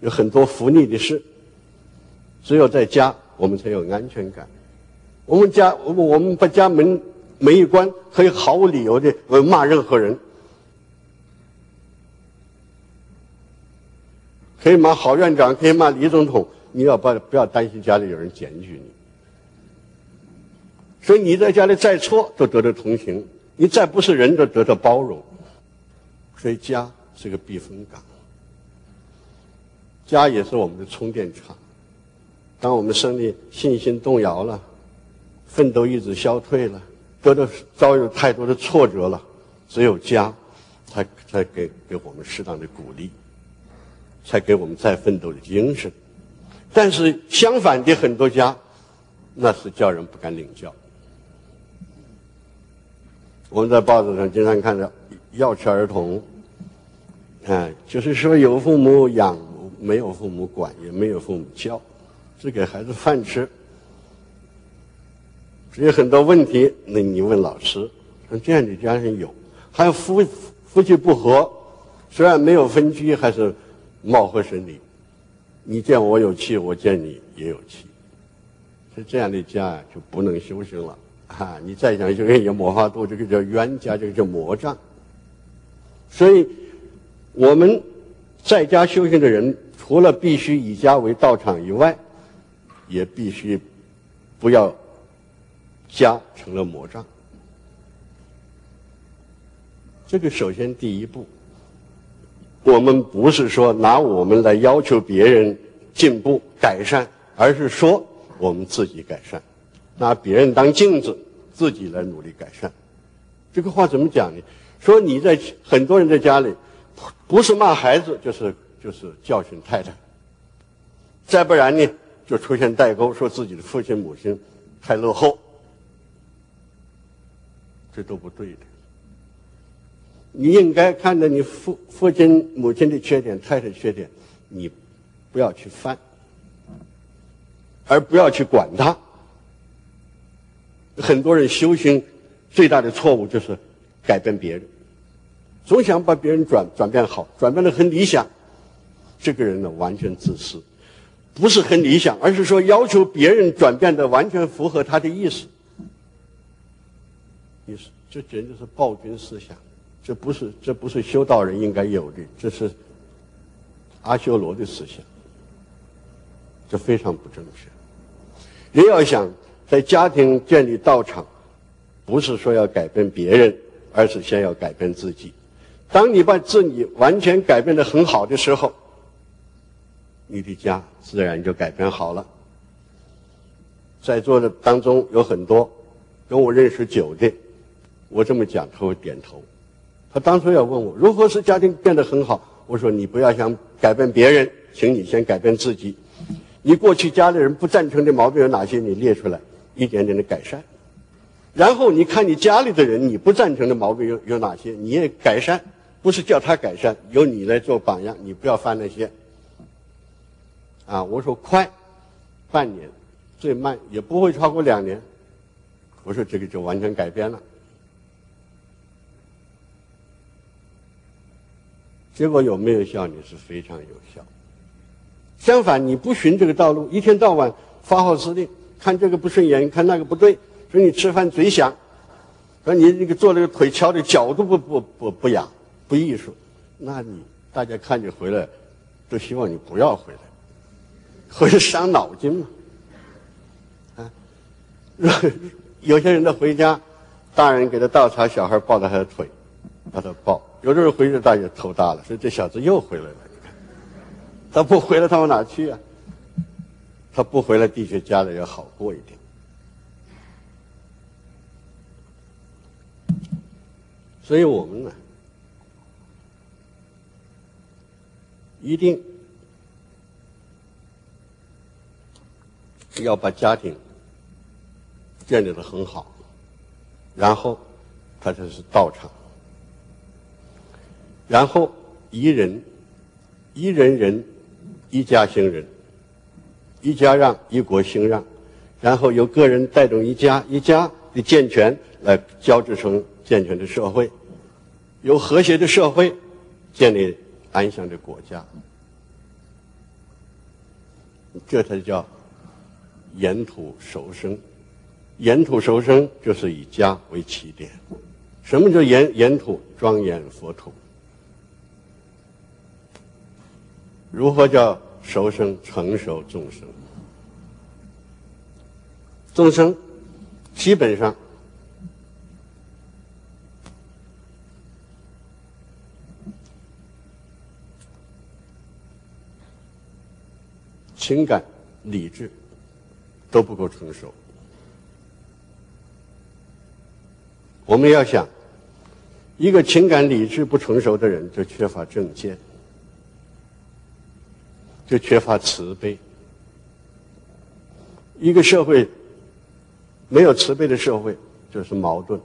有很多福利的事。只有在家，我们才有安全感。我们家，我们我们把家门门一关，可以毫无理由的骂任何人。可以骂郝院长，可以骂李总统，你要不不要担心家里有人检举你。所以你在家里再错都得到同情，你再不是人都得到包容。所以家是个避风港，家也是我们的充电场。当我们生理信心动摇了，奋斗意志消退了，得到遭遇太多的挫折了，只有家才才给给我们适当的鼓励。才给我们再奋斗的精神，但是相反的很多家，那是叫人不敢领教。我们在报纸上经常看到要吃儿童，哎，就是说有父母养，没有父母管，也没有父母教，只给孩子饭吃。这有很多问题，那你问老师，像这样的家庭有，还有夫夫妻不和，虽然没有分居，还是。貌合神离，你见我有气，我见你也有气，是这样的家啊，就不能修行了啊！你再想修行也魔法度，这个叫冤家，这个叫魔障。所以，我们在家修行的人，除了必须以家为道场以外，也必须不要家成了魔障。这个首先第一步。我们不是说拿我们来要求别人进步改善，而是说我们自己改善，拿别人当镜子，自己来努力改善。这个话怎么讲呢？说你在很多人在家里，不是骂孩子，就是就是教训太太，再不然呢，就出现代沟，说自己的父亲母亲太落后，这都不对的。你应该看着你父父亲母亲的缺点、太太缺点，你不要去犯，而不要去管他。很多人修行最大的错误就是改变别人，总想把别人转转变好，转变的很理想。这个人呢，完全自私，不是很理想，而是说要求别人转变的完全符合他的意思。意思，这简直是暴君思想。这不是这不是修道人应该有的，这是阿修罗的思想，这非常不正确。人要想在家庭建立道场，不是说要改变别人，而是先要改变自己。当你把自己完全改变的很好的时候，你的家自然就改变好了。在座的当中有很多跟我认识久的，我这么讲他会点头。他当初要问我如何使家庭变得很好，我说你不要想改变别人，请你先改变自己。你过去家里人不赞成的毛病有哪些？你列出来，一点点的改善。然后你看你家里的人你不赞成的毛病有有哪些？你也改善，不是叫他改善，由你来做榜样，你不要犯那些。啊，我说快，半年，最慢也不会超过两年。我说这个就完全改变了。结果有没有效？你是非常有效。相反，你不循这个道路，一天到晚发号施令，看这个不顺眼，看那个不对，说你吃饭嘴响，说你那个坐那个腿翘的角度不不不不雅，不艺术，那你大家看你回来，都希望你不要回来，会伤脑筋嘛。啊，有些人的回家，大人给他倒茶，小孩抱着他的腿，把他抱。有的人回去大爷头大了，说这小子又回来了。你看，他不回来，他往哪去啊？他不回来，的确家里要好过一点。所以我们呢，一定要把家庭建立的很好，然后他才是道场。然后一人一人人一家兴仁，一家让一国兴让，然后由个人带动一家一家的健全，来交织成健全的社会，由和谐的社会建立安详的国家，这才叫沿土守生。沿土守生就是以家为起点。什么叫沿沿土庄严佛土？如何叫熟生成熟众生？众生基本上情感、理智都不够成熟。我们要想，一个情感、理智不成熟的人，就缺乏正见。就缺乏慈悲。一个社会没有慈悲的社会，就是矛盾，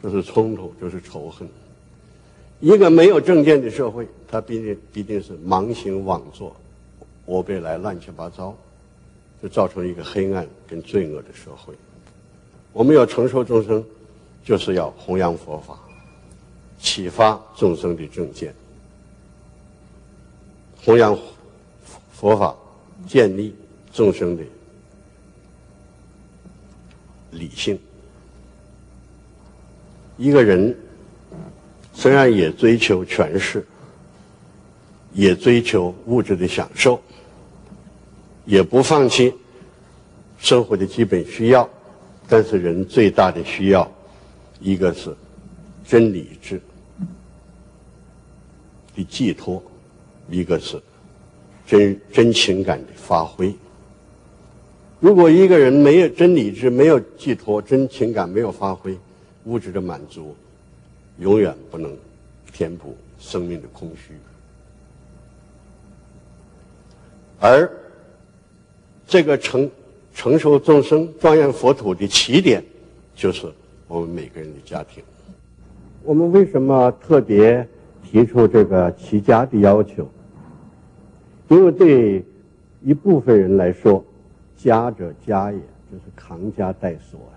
就是冲突，就是仇恨。一个没有正见的社会，它必定必定是盲行妄作，我被来乱七八糟，就造成一个黑暗跟罪恶的社会。我们要承受众生，就是要弘扬佛法，启发众生的正见，弘扬。佛法建立众生的理性。一个人虽然也追求权势，也追求物质的享受，也不放弃生活的基本需要，但是人最大的需要，一个是真理智的寄托，一个是。真真情感的发挥。如果一个人没有真理智，没有寄托，真情感没有发挥，物质的满足永远不能填补生命的空虚。而这个成成熟众生、庄严佛土的起点，就是我们每个人的家庭。我们为什么特别提出这个齐家的要求？因为对一部分人来说，家者家也，就是扛家带锁啊，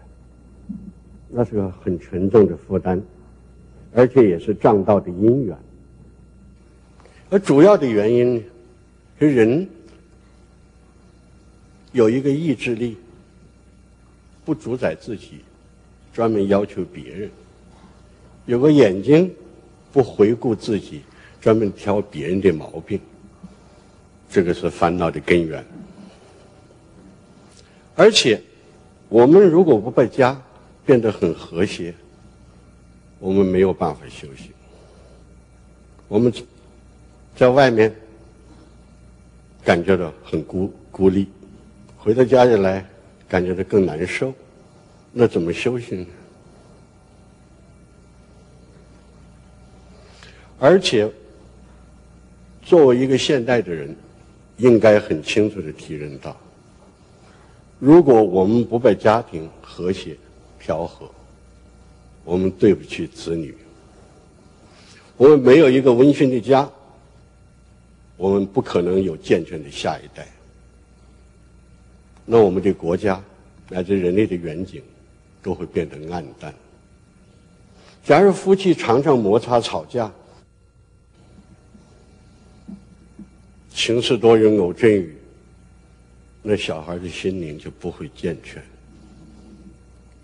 那是个很沉重的负担，而且也是障道的因缘。而主要的原因是人有一个意志力，不主宰自己，专门要求别人；有个眼睛，不回顾自己，专门挑别人的毛病。这个是烦恼的根源，而且我们如果不把家变得很和谐，我们没有办法修行。我们在外面感觉到很孤孤立，回到家里来感觉到更难受，那怎么修行呢？而且作为一个现代的人。应该很清楚的体认到，如果我们不把家庭和谐调和，我们对不起子女。我们没有一个温馨的家，我们不可能有健全的下一代。那我们的国家乃至人类的远景都会变得暗淡。假如夫妻常常摩擦吵架，情事多人偶阵雨，那小孩的心灵就不会健全。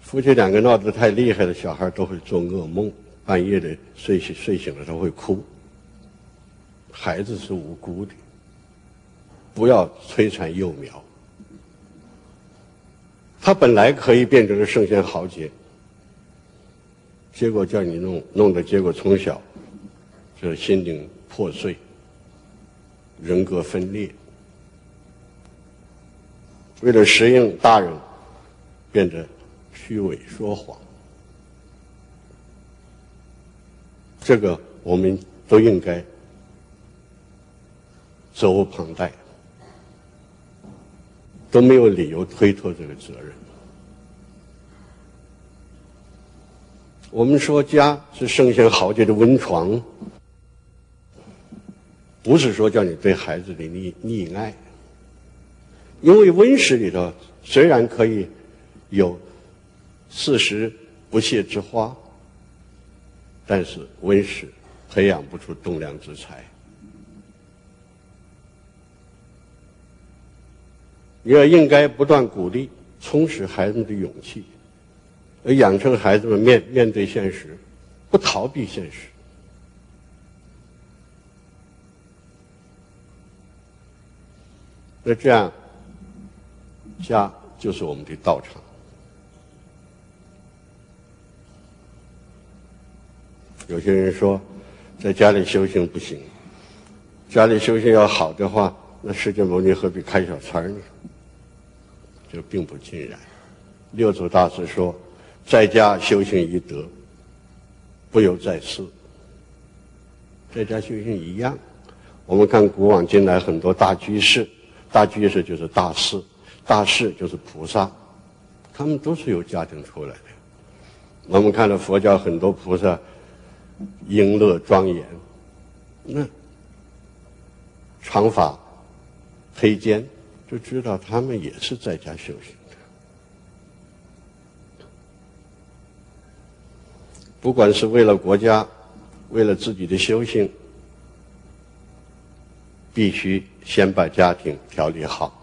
夫妻两个闹得太厉害了，小孩都会做噩梦，半夜的睡醒睡醒了他会哭。孩子是无辜的，不要摧残幼苗。他本来可以变成圣贤豪杰，结果叫你弄弄的，结果从小就心灵破碎，人格分裂，为了适应大人，变得虚伪说谎。这个我们都应该责无旁贷，都没有理由推脱这个责任。我们说家是圣贤豪杰的温床，不是说叫你对孩子的溺溺爱，因为温室里头虽然可以有四时不谢之花，但是温室培养不出栋梁之才。你要应该不断鼓励，充实孩子们的勇气。而养成孩子们面面对现实，不逃避现实。那这样，家就是我们的道场。有些人说，在家里修行不行，家里修行要好的话，那释迦牟尼何必开小差呢？这并不尽然。六祖大师说。在家修行一德，不由在世。在家修行一样，我们看古往今来很多大居士，大居士就是大士，大士就是菩萨，他们都是由家庭出来的。我们看到佛教很多菩萨，璎珞庄严，那长发披肩，就知道他们也是在家修行的。不管是为了国家，为了自己的修行，必须先把家庭调理好。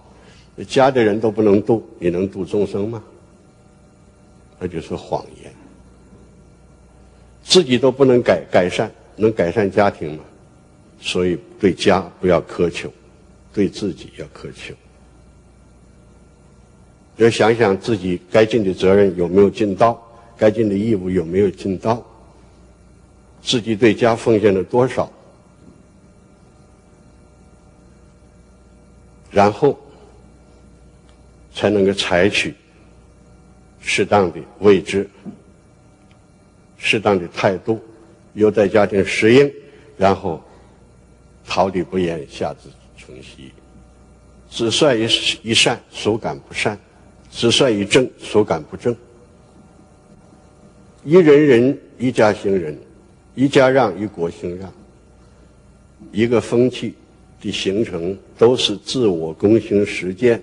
家的人都不能度，你能度众生吗？那就是谎言。自己都不能改改善，能改善家庭吗？所以对家不要苛求，对自己要苛求。要想想自己该尽的责任有没有尽到。该尽的义务有没有尽到？自己对家奉献了多少？然后才能够采取适当的位置、适当的态度，有待家庭适应，然后桃李不言，下自成蹊。子帅一一善，所感不善？子帅一正，所感不正？一人人，一家兴仁，一家让，一国兴让。一个风气的形成，都是自我躬行实践，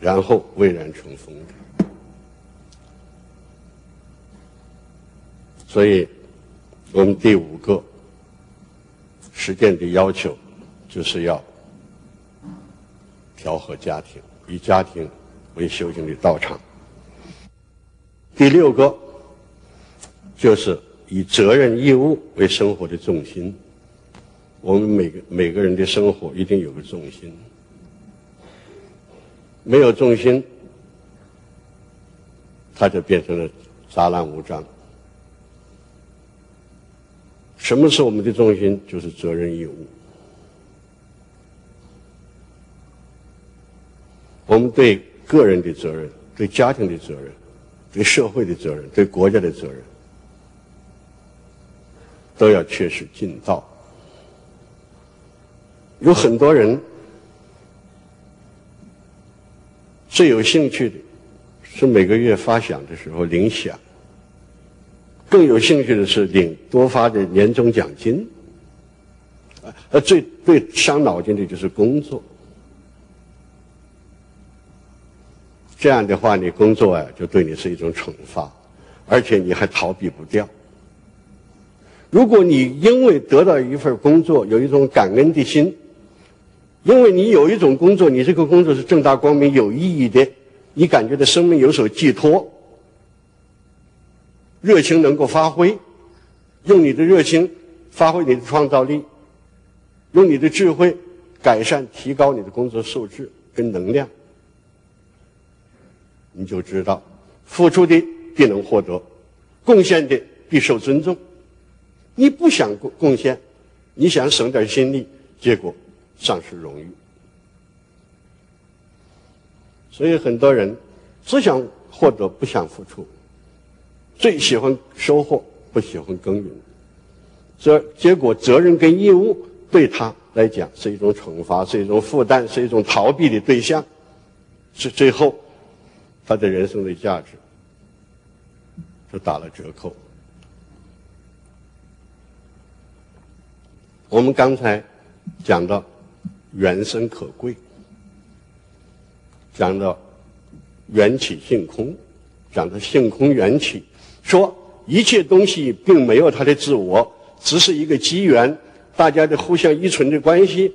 然后蔚然成风的。所以，我们第五个实践的要求，就是要调和家庭，以家庭为修行的道场。第六个。就是以责任义务为生活的重心。我们每个每个人的生活一定有个重心，没有重心，它就变成了杂乱无章。什么是我们的重心？就是责任义务。我们对个人的责任、对家庭的责任、对社会的责任、对国家的责任。都要确实尽到。有很多人最有兴趣的是每个月发饷的时候领饷，更有兴趣的是领多发的年终奖金。而最最伤脑筋的就是工作。这样的话，你工作啊，就对你是一种惩罚，而且你还逃避不掉。如果你因为得到一份工作有一种感恩的心，因为你有一种工作，你这个工作是正大光明、有意义的，你感觉到生命有所寄托，热情能够发挥，用你的热情发挥你的创造力，用你的智慧改善、提高你的工作素质跟能量，你就知道付出的必能获得，贡献的。必受尊重。你不想贡贡献，你想省点心力，结果丧失荣誉。所以很多人只想获得，不想付出，最喜欢收获，不喜欢耕耘。这结果，责任跟义务对他来讲是一种惩罚，是一种负担，是一种逃避的对象。是最后，他的人生的价值就打了折扣。我们刚才讲到原生可贵，讲到缘起性空，讲到性空缘起，说一切东西并没有它的自我。只是一个机缘，大家的互相依存的关系，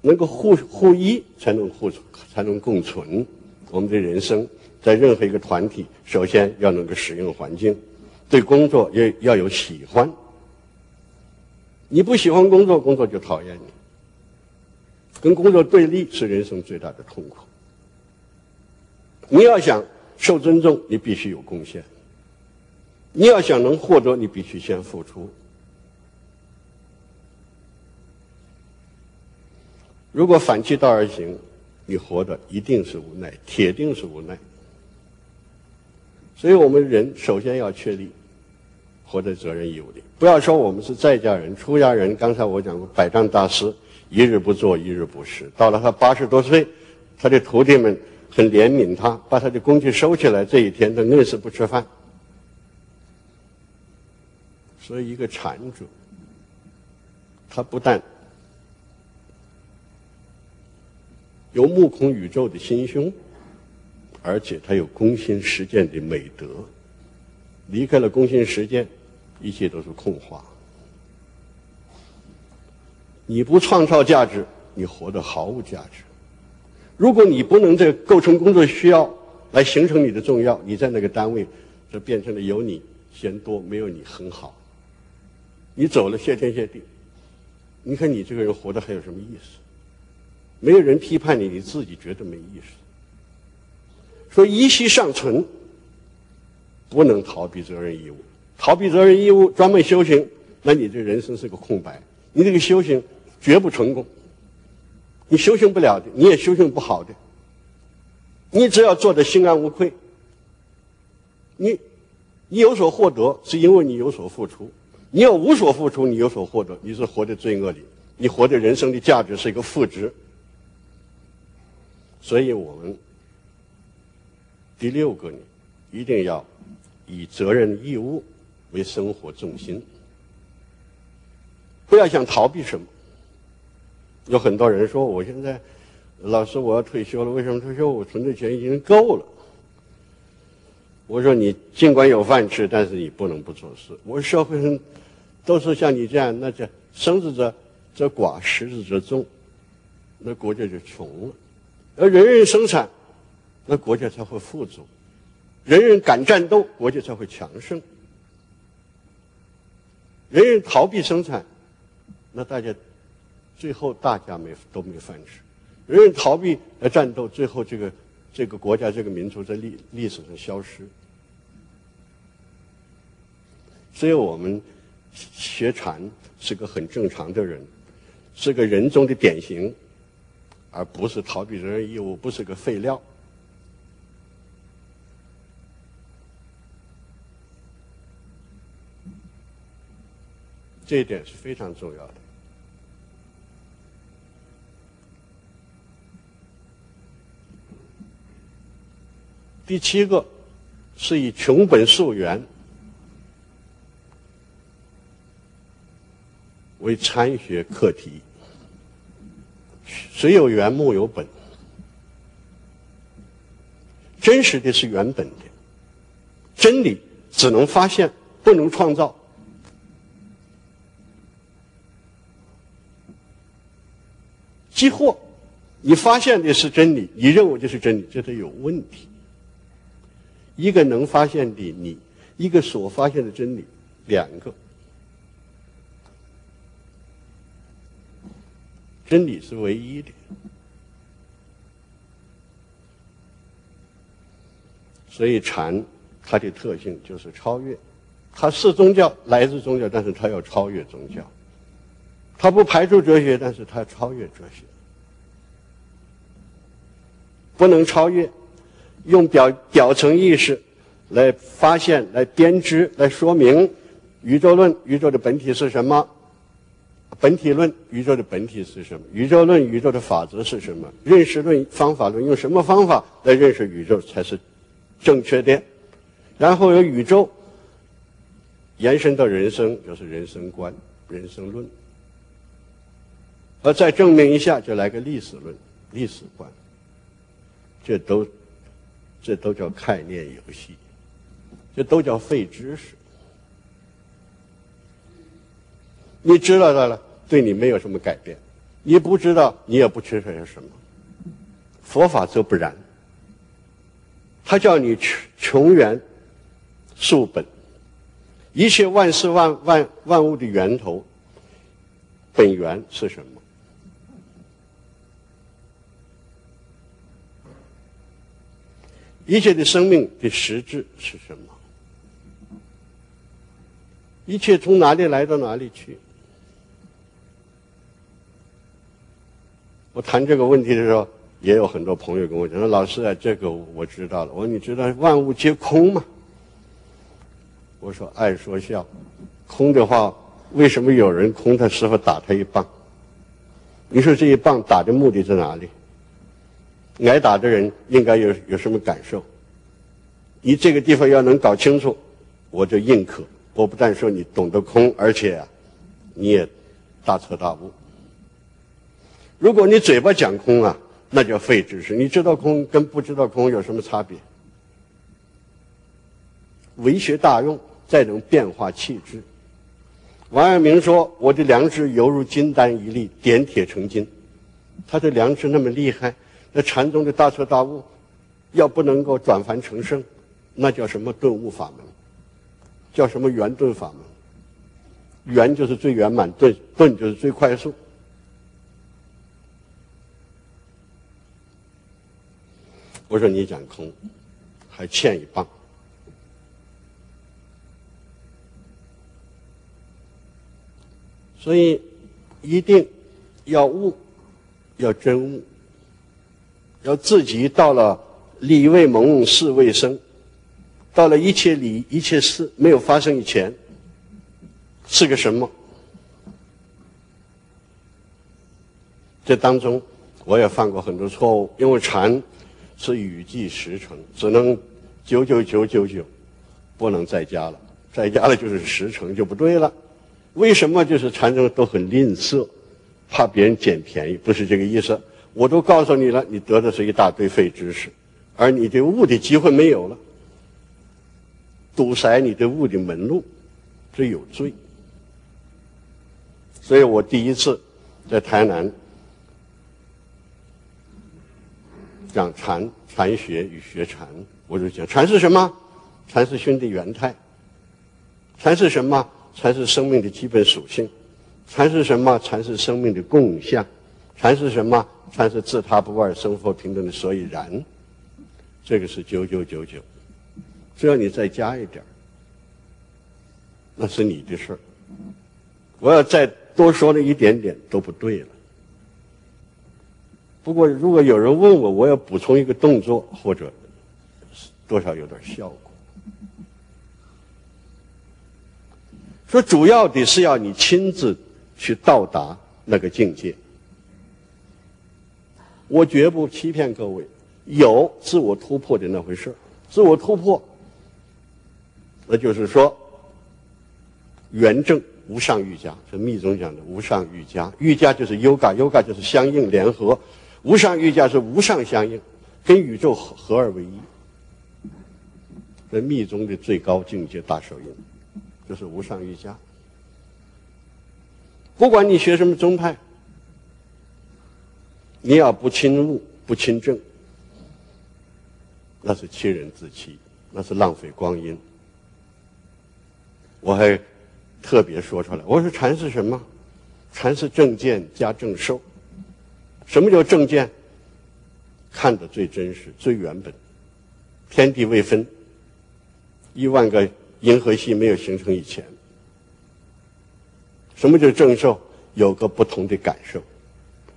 能够互互依，才能互才能共存。我们的人生在任何一个团体，首先要能够适应环境，对工作也要有喜欢。你不喜欢工作，工作就讨厌你。跟工作对立是人生最大的痛苦。你要想受尊重，你必须有贡献。你要想能获得，你必须先付出。如果反其道而行，你活的一定是无奈，铁定是无奈。所以我们人首先要确立活在责任义务里。不要说我们是在家人、出家人。刚才我讲过，百丈大师一日不做，一日不食。到了他八十多岁，他的徒弟们很怜悯他，把他的工具收起来。这一天，他硬是不吃饭。所以，一个禅者，他不但有目空宇宙的心胸，而且他有攻心实践的美德。离开了攻心实践，一切都是空话。你不创造价值，你活得毫无价值。如果你不能在构成工作需要来形成你的重要，你在那个单位就变成了有你嫌多，没有你很好。你走了，谢天谢地。你看你这个人活得还有什么意思？没有人批判你，你自己觉得没意思。说一息尚存，不能逃避责任义务。逃避责任义务，专门修行，那你这人生是个空白。你这个修行绝不成功。你修行不了的，你也修行不好的。你只要做的心安无愧，你你有所获得，是因为你有所付出。你要无所付出，你有所获得，你是活在罪恶里，你活的人生的价值是一个负值。所以我们第六个呢，一定要以责任义务为生活重心，不要想逃避什么。有很多人说，我现在老师我要退休了，为什么退休？我存的钱已经够了。我说你尽管有饭吃，但是你不能不做事。我说社会上。都是像你这样，那叫生之者则寡，食之则众，那国家就穷了；而人人生产，那国家才会富足；人人敢战斗，国家才会强盛；人人逃避生产，那大家最后大家没都没饭吃；人人逃避呃战斗，最后这个这个国家这个民族在历历史上消失。所以我们。学禅是个很正常的人，是个人中的典型，而不是逃避责任义务，不是个废料。这一点是非常重要的。第七个是以穷本溯源。为参学课题，水有源，木有本，真实的是原本的，真理只能发现，不能创造。即或你发现的是真理，你认为就是真理，这是有问题。一个能发现的你，一个所发现的真理，两个。真理是唯一的，所以禅它的特性就是超越。它是宗教，来自宗教，但是它要超越宗教。它不排除哲学，但是它超越哲学。不能超越，用表表层意识来发现、来编织、来说明宇宙论，宇宙的本体是什么？本体论，宇宙的本体是什么？宇宙论，宇宙的法则是什么？认识论、方法论，用什么方法来认识宇宙才是正确的？然后由宇宙延伸到人生，就是人生观、人生论。而再证明一下，就来个历史论、历史观。这都，这都叫概念游戏，这都叫废知识。你知道的了，对你没有什么改变；你不知道，你也不缺少些什么。佛法则不然，他叫你穷穷源溯本，一切万事万万万物的源头，本源是什么？一切的生命的实质是什么？一切从哪里来到哪里去？我谈这个问题的时候，也有很多朋友跟我讲说：“老师啊，这个我知道了。”我说：“你知道万物皆空吗？”我说：“爱说笑，空的话，为什么有人空的时候打他一棒？你说这一棒打的目的在哪里？”挨打的人应该有有什么感受？你这个地方要能搞清楚，我就认可。我不但说你懂得空，而且啊，你也大彻大悟。如果你嘴巴讲空啊，那叫废知识。你知道空跟不知道空有什么差别？为学大用，再能变化气质。王阳明说：“我的良知犹如金丹一粒，点铁成金。”他的良知那么厉害。那禅宗的大彻大悟，要不能够转凡成圣，那叫什么顿悟法门？叫什么圆顿法门？圆就是最圆满，顿顿就是最快速。我说你讲空，还欠一棒。所以一定要悟，要真悟。要自己到了理未萌，事未生，到了一切理、一切事没有发生以前，是个什么？这当中我也犯过很多错误，因为禅是雨季时成，只能九九九九九，不能再加了，再加了就是十成就不对了。为什么？就是禅宗都很吝啬，怕别人捡便宜，不是这个意思。我都告诉你了，你得的是一大堆废知识，而你的悟的机会没有了，堵塞你的悟的门路，这有罪。所以我第一次在台南讲禅禅学与学禅，我就讲禅是什么？禅是心的原态。禅是什么？禅是生命的基本属性。禅是什么？禅是生命的共相。禅是什么？禅是自他不二、生活平等的所以然，这个是九九九九，只要你再加一点那是你的事儿。我要再多说了一点点都不对了。不过如果有人问我，我要补充一个动作或者多少有点效果。说主要的是要你亲自去到达那个境界。我绝不欺骗各位，有自我突破的那回事自我突破，那就是说，圆正无上瑜伽，这密宗讲的无上瑜伽。瑜伽就是 yoga，yoga 就是相应联合。无上瑜伽是无上相应，跟宇宙合合二为一。这密宗的最高境界大手印，就是无上瑜伽。不管你学什么宗派。你要不亲物、不亲政，那是欺人自欺，那是浪费光阴。我还特别说出来，我说禅是什么？禅是正见加正受。什么叫正见？看的最真实、最原本，天地未分，一万个银河系没有形成以前。什么叫正受？有个不同的感受，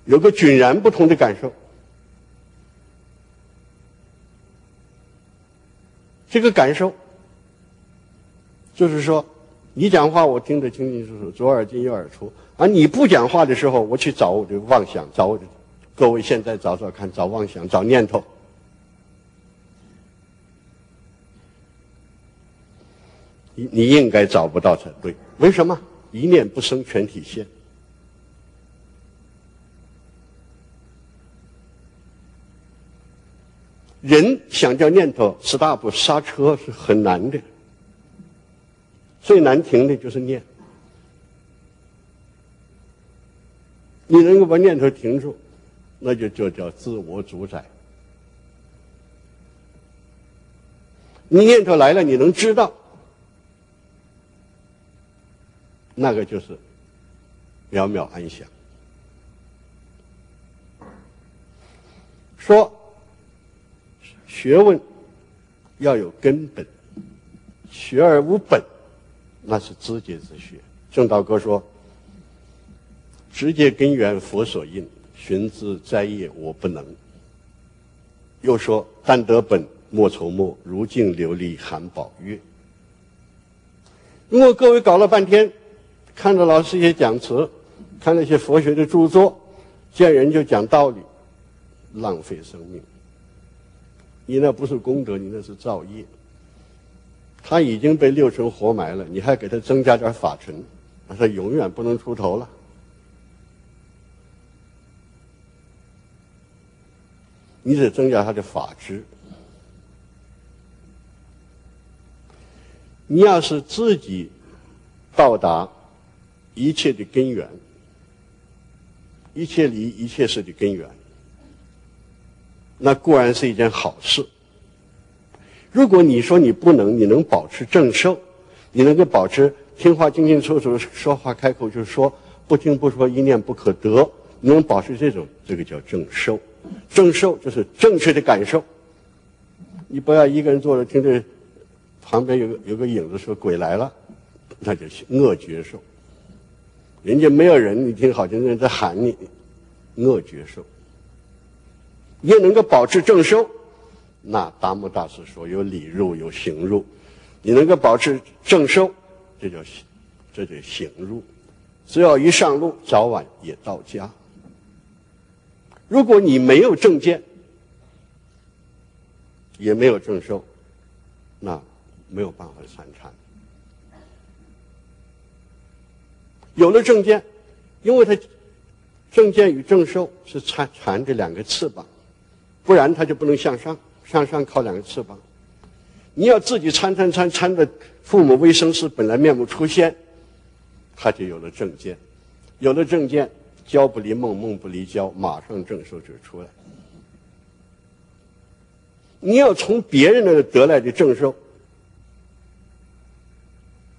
有个迥然不同的感受。这个感受，就是说，你讲话我听得清清楚楚，左耳进右耳出；而你不讲话的时候，我去找我的妄想，找我的。各位现在找找看，找妄想，找念头。你你应该找不到才对，为什么？一念不生，全体现。人想叫念头 stop 刹车是很难的，最难停的就是念。你能够把念头停住，那就就叫自我主宰。你念头来了，你能知道，那个就是渺渺安详。说。学问要有根本，学而无本，那是知节之学。正道哥说：“直接根源佛所应，寻之摘叶我不能。”又说：“但得本莫愁末，如镜琉璃含宝月。”如果各位搞了半天，看着老师一些讲词，看那些佛学的著作，见人就讲道理，浪费生命。你那不是功德，你那是造业。他已经被六尘活埋了，你还给他增加点法尘，那他永远不能出头了。你得增加他的法知。你要是自己到达一切的根源，一切离、一切事的根源。那固然是一件好事。如果你说你不能，你能保持正受，你能够保持听话、清清楚楚说话，开口就说，不听不说，一念不可得，能保持这种，这个叫正受。正受就是正确的感受。你不要一个人坐着听着，旁边有个有个影子说鬼来了，那就是恶觉受。人家没有人，你听好像人在喊你，恶觉受。也能够保持正收，那达摩大师说有理入有行入，你能够保持正收，这叫这叫行入。只要一上路，早晚也到家。如果你没有证件，也没有正修，那没有办法参禅。有了证件，因为他证件与正修是缠缠着两个翅膀。不然他就不能向上，向上靠两个翅膀。你要自己参参参参的父母微生时本来面目出现，他就有了正见，有了正见，教不离梦，梦不离教，马上正受就出来。你要从别人那得来的正受，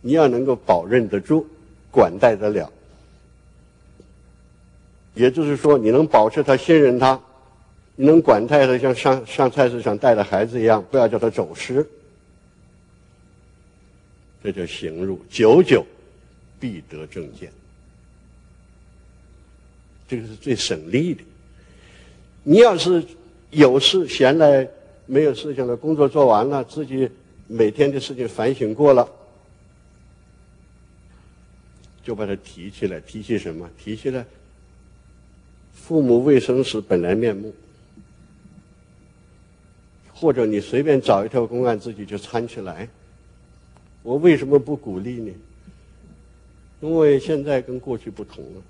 你要能够保认得住，管带得了，也就是说，你能保持他信任他。你能管太太像上上菜市场带着孩子一样，不要叫他走失，这叫行入，久久必得正见。这个是最省力的。你要是有事闲来没有事情了，工作做完了，自己每天的事情反省过了，就把它提起来，提起什么？提起来，父母未生时本来面目。或者你随便找一条公案，自己就参起来。我为什么不鼓励呢？因为现在跟过去不同了。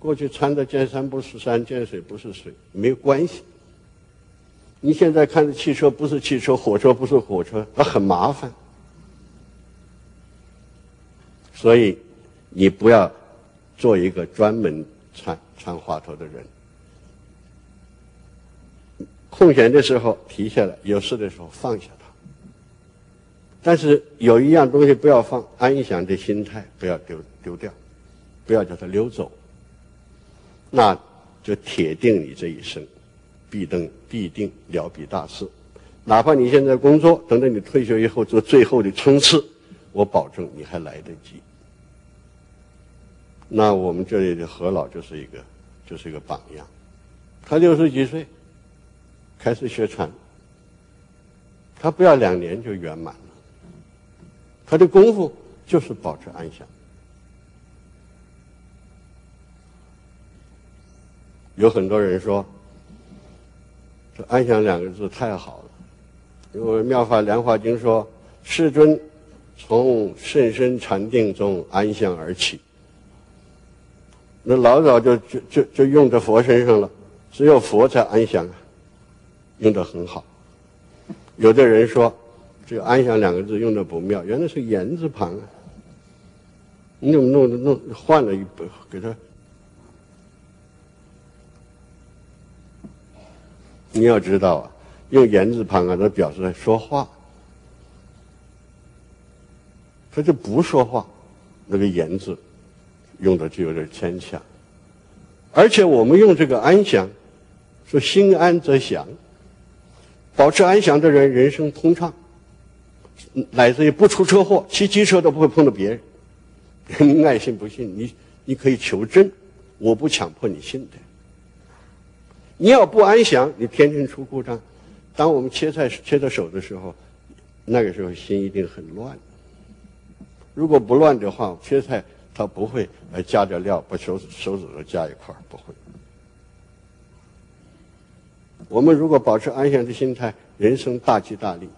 过去参的见山不是山，见水不是水，没有关系。你现在看的汽车不是汽车，火车不是火车，那很麻烦。所以你不要做一个专门参参话头的人。空闲的时候提下来，有事的时候放下它。但是有一样东西不要放，安详的心态不要丢丢掉，不要叫它溜走。那就铁定你这一生必定必定了彼大事。哪怕你现在工作，等到你退休以后做最后的冲刺，我保证你还来得及。那我们这里的何老就是一个，就是一个榜样。他六十几岁开始学禅，他不要两年就圆满了。他的功夫就是保持安详。有很多人说，这“安详”两个字太好了，因为《妙法莲华经》说，世尊从甚深禅定中安详而起。那老早就就就就用在佛身上了，只有佛才安详啊，用的很好。有的人说，这个“安详”两个字用的不妙，原来是言字旁啊，你怎么弄弄换了一本给他？你要知道啊，用言字旁啊，它表示在说话，他就不说话，那个言字。用的就有点牵强，而且我们用这个安详，说心安则祥，保持安详的人人生通畅，乃至于不出车祸，骑机车都不会碰到别人。你爱信不信，你你可以求证，我不强迫你信的。你要不安详，你天天出故障。当我们切菜切到手的时候，那个时候心一定很乱。如果不乱的话，切菜。他不会来加点料，把手指手指头加一块不会。我们如果保持安详的心态，人生大吉大利，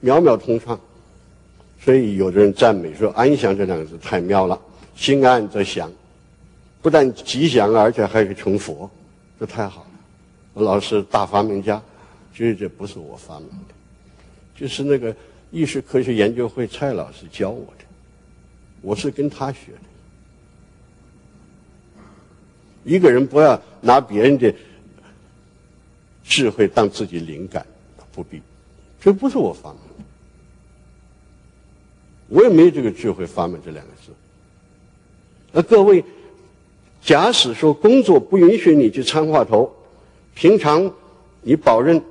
秒秒通畅。所以有的人赞美说：“安详”这两个字太妙了，心安则祥，不但吉祥，而且还可以成佛，这太好了。我老师大发明家，其实这不是我发明的，就是那个意识科学研究会蔡老师教我的。我是跟他学的。一个人不要拿别人的智慧当自己灵感，不必。这不是我发明的，我也没有这个智慧发明这两个字。那各位，假使说工作不允许你去参话头，平常你保证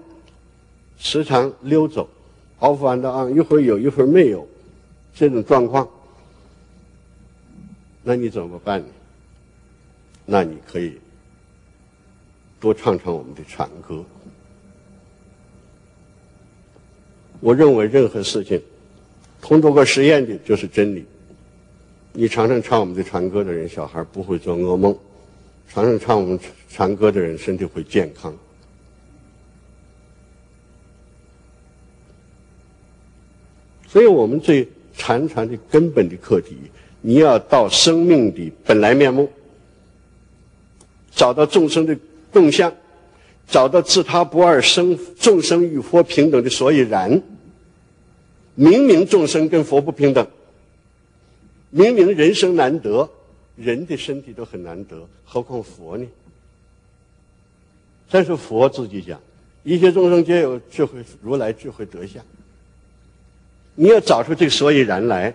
时常溜走，off and on，一会儿有一会儿没有，这种状况。那你怎么办呢？那你可以多唱唱我们的禅歌。我认为任何事情通过过实验的就是真理。你常常唱我们的禅歌的人，小孩不会做噩梦；常常唱我们禅歌的人，身体会健康。所以我们最禅禅的根本的课题。你要到生命的本来面目，找到众生的动向，找到自他不二、生众生与佛平等的所以然。明明众生跟佛不平等，明明人生难得，人的身体都很难得，何况佛呢？但是佛自己讲，一切众生皆有智慧，如来智慧德相。你要找出这个所以然来。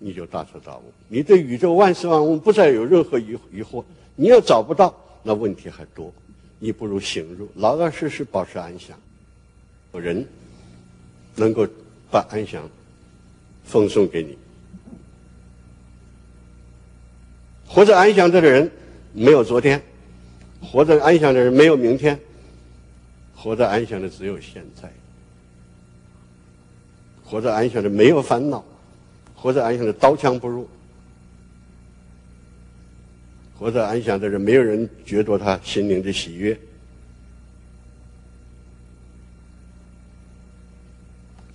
你就大彻大悟，你对宇宙万事万物不再有任何疑疑惑。你要找不到，那问题还多。你不如行入，老老实实保持安详。有人能够把安详奉送给你，活着安详的人没有昨天，活着安详的人没有明天，活着安详的只有现在，活着安详的没有烦恼。活着安详的刀枪不入，活在安详的人，没有人觉夺他心灵的喜悦。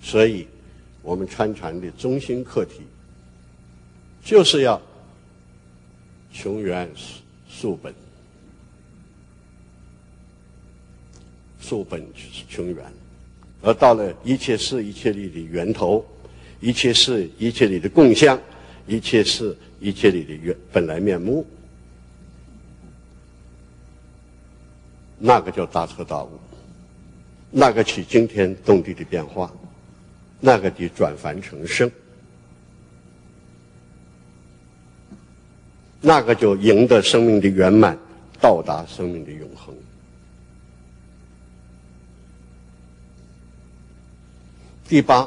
所以，我们参禅的中心课题，就是要穷源溯本，溯本就是穷源，而到了一切事一切力的源头。一切是一切里的共相，一切是一切里的原本来面目，那个叫大彻大悟，那个起惊天动地的变化，那个的转凡成圣，那个就赢得生命的圆满，到达生命的永恒。第八，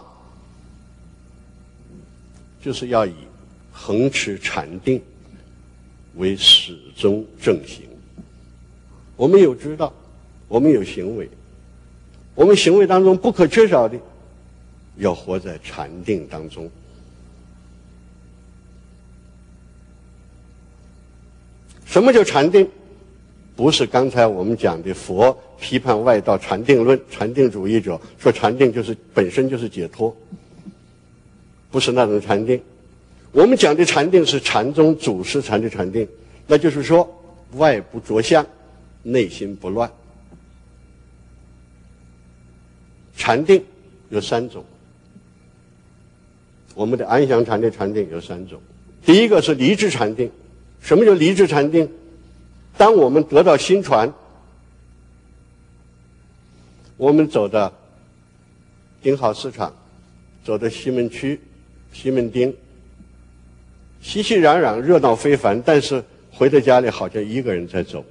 就是要以恒持禅定为始终正行。我们有知道，我们有行为，我们行为当中不可缺少的，要活在禅定当中。什么叫禅定？不是刚才我们讲的佛批判外道禅定论，禅定主义者说禅定就是本身就是解脱，不是那种禅定。我们讲的禅定是禅宗祖师禅的禅定，那就是说外不着相，内心不乱。禅定有三种，我们的安详禅的禅定有三种。第一个是离智禅定，什么叫离智禅定？当我们得到新传，我们走到丁好市场，走到西门区、西门町，熙熙攘攘、热闹非凡。但是回到家里，好像一个人在走，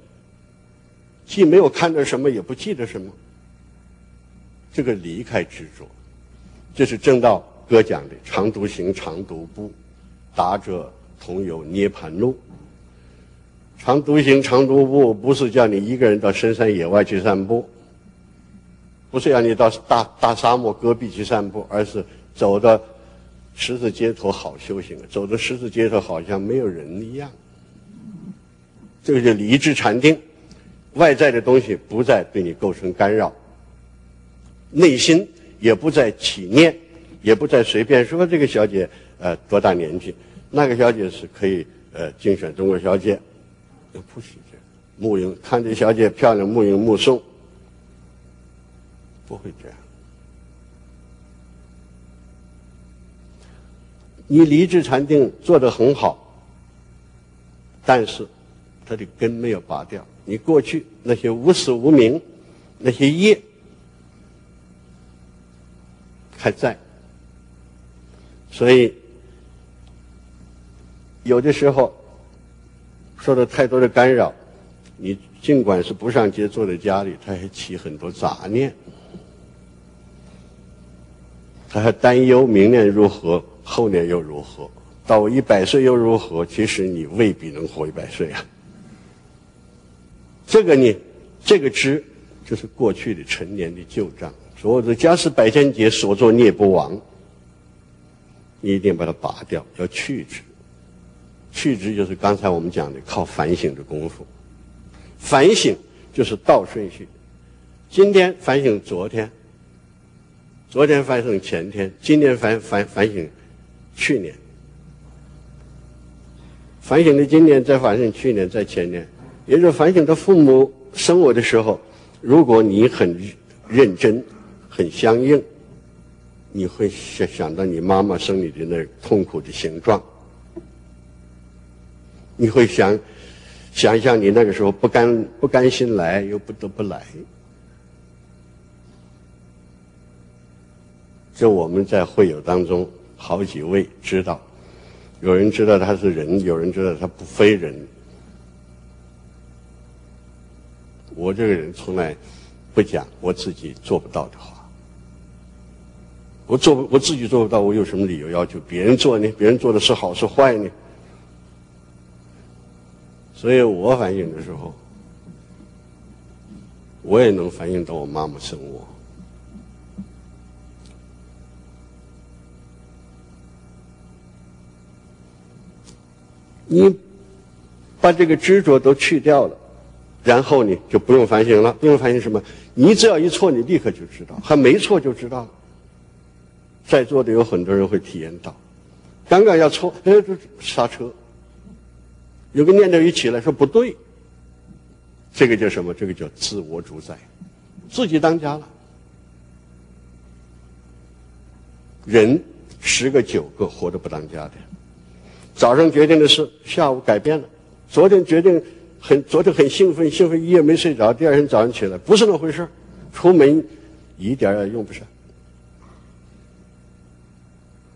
既没有看到什么，也不记得什么。这个离开执着，这是正道哥讲的：“常独行，常独步，达者同游涅盘路。”常独行，常独步，不是叫你一个人到深山野外去散步，不是要你到大大沙漠戈壁去散步，而是走到十字街头好修行。走到十字街头，好像没有人一样。这个叫离智禅定，外在的东西不再对你构成干扰，内心也不再起念，也不再随便说这个小姐呃多大年纪，那个小姐是可以呃竞选中国小姐。不许这样，目迎看这小姐漂亮，目迎目送，不会这样。你离智禅定做得很好，但是它的根没有拔掉。你过去那些无始无明，那些业还在，所以有的时候。受到太多的干扰，你尽管是不上街，坐在家里，他还起很多杂念，他还担忧明年如何，后年又如何，到一百岁又如何？其实你未必能活一百岁啊。这个呢，这个知就是过去的陈年的旧账，所有的家事百千劫所作孽不亡，你一定把它拔掉，要去之。去之就是刚才我们讲的靠反省的功夫，反省就是倒顺序，今天反省昨天，昨天反省前天，今天反反反省去年，反省的今年再反省去年再前年，也就是反省他父母生我的时候，如果你很认真、很相应，你会想想到你妈妈生你的那痛苦的形状。你会想，想象你那个时候不甘不甘心来，又不得不来。这我们在会友当中好几位知道，有人知道他是人，有人知道他不非人。我这个人从来不讲我自己做不到的话。我做我自己做不到，我有什么理由要求别人做呢？别人做的是好是坏呢？所以我反省的时候，我也能反映到我妈妈生我。你把这个执着都去掉了，然后呢就不用反省了。不用反省什么？你只要一错，你立刻就知道；还没错就知道了。在座的有很多人会体验到，刚刚要错，哎，这刹车。有个念头一起来，说不对，这个叫什么？这个叫自我主宰，自己当家了。人十个九个活得不当家的，早上决定的事，下午改变了。昨天决定很，昨天很兴奋，兴奋一夜没睡着，第二天早上起来不是那回事出门一点也用不上。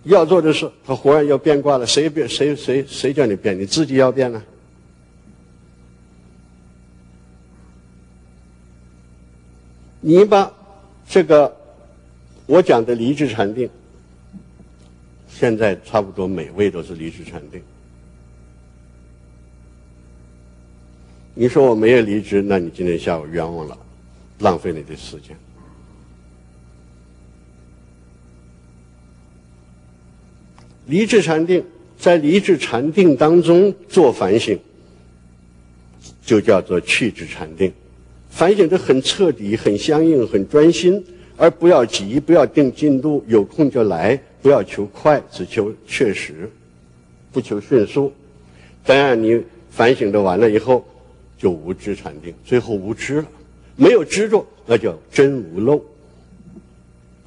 要做的事，他忽然要变卦了，谁变？谁谁谁叫你变？你自己要变呢？你把这个我讲的离智禅定，现在差不多每位都是离智禅定。你说我没有离职，那你今天下午冤枉了，浪费你的时间。离职禅定，在离职禅定当中做反省，就叫做去智禅定。反省的很彻底、很相应、很专心，而不要急，不要定进度，有空就来，不要求快，只求确实，不求迅速。当然，你反省的完了以后，就无知禅定，最后无知了，没有执着，那叫真无漏。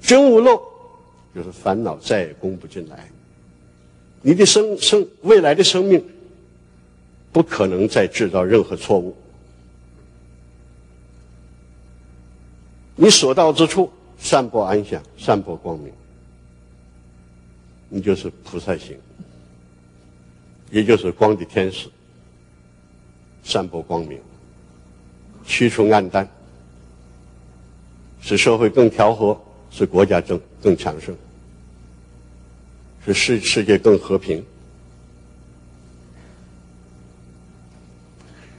真无漏，就是烦恼再也攻不进来。你的生生未来的生命，不可能再制造任何错误。你所到之处，散播安详，散播光明，你就是菩萨行，也就是光的天使，散播光明，驱除暗淡，使社会更调和，使国家更更强盛，使世世界更和平。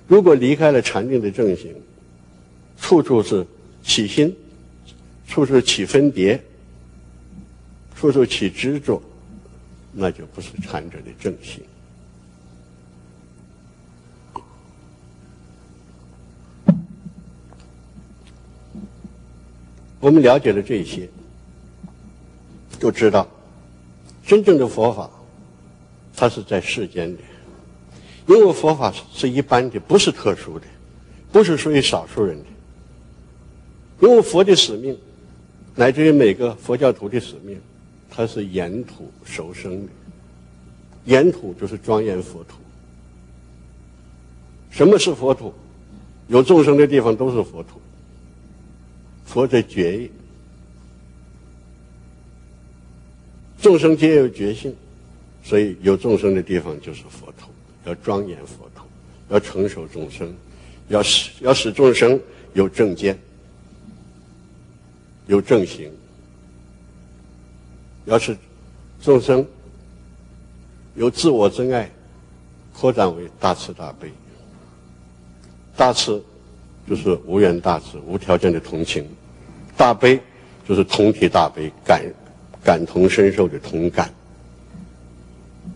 如果离开了禅定的正行，处处是。起心，处处起分别，处处起执着，那就不是禅者的正行。我们了解了这些，就知道真正的佛法，它是在世间的，因为佛法是一般的，不是特殊的，不是属于少数人的。因为佛的使命，乃至于每个佛教徒的使命，它是沿土受生的。沿土就是庄严佛土。什么是佛土？有众生的地方都是佛土。佛的觉也，众生皆有觉性，所以有众生的地方就是佛土。要庄严佛土，要成熟众生，要使要使众生有正见。有正行，要使众生有自我真爱，扩展为大慈大悲。大慈就是无缘大慈，无条件的同情；大悲就是同体大悲，感感同身受的同感。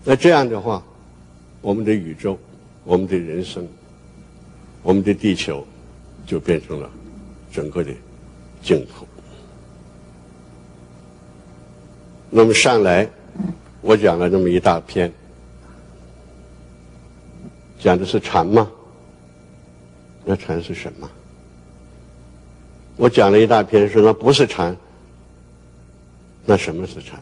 那这样的话，我们的宇宙、我们的人生、我们的地球，就变成了整个的净土。那么上来，我讲了那么一大篇，讲的是禅吗？那禅是什么？我讲了一大篇，说那不是禅，那什么是禅？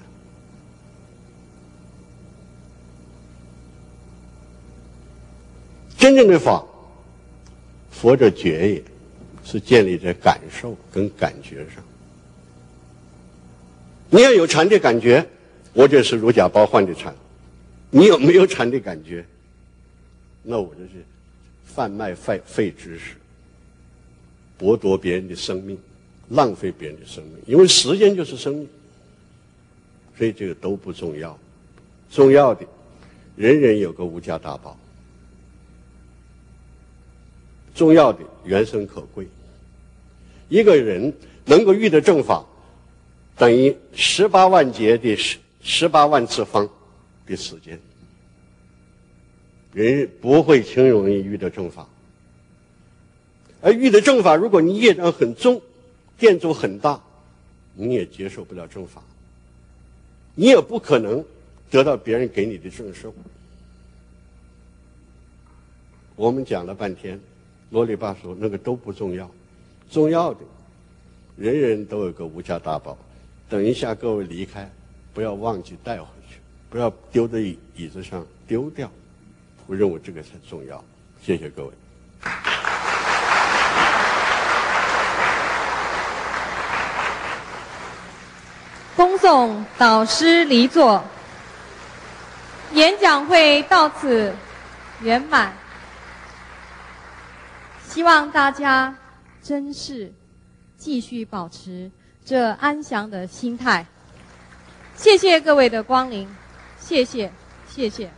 真正的法，佛者觉也，是建立在感受跟感觉上。你要有禅的感觉，我就是如假包换的禅；你有没有禅的感觉，那我就是贩卖废废知识，剥夺别人的生命，浪费别人的生命。因为时间就是生命，所以这个都不重要。重要的，人人有个无价大宝；重要的，原生可贵。一个人能够遇得正法。等于十八万劫的十十八万次方的时间，人不会轻容易遇到正法。而遇到正法，如果你业障很重，电阻很大，你也接受不了正法，你也不可能得到别人给你的正受。我们讲了半天，罗里吧嗦，那个都不重要，重要的，人人都有个无价大宝。等一下，各位离开，不要忘记带回去，不要丢在椅子上丢掉。我认为这个很重要。谢谢各位。恭送导师离座，演讲会到此圆满。希望大家珍视，继续保持。这安详的心态。谢谢各位的光临，谢谢，谢谢。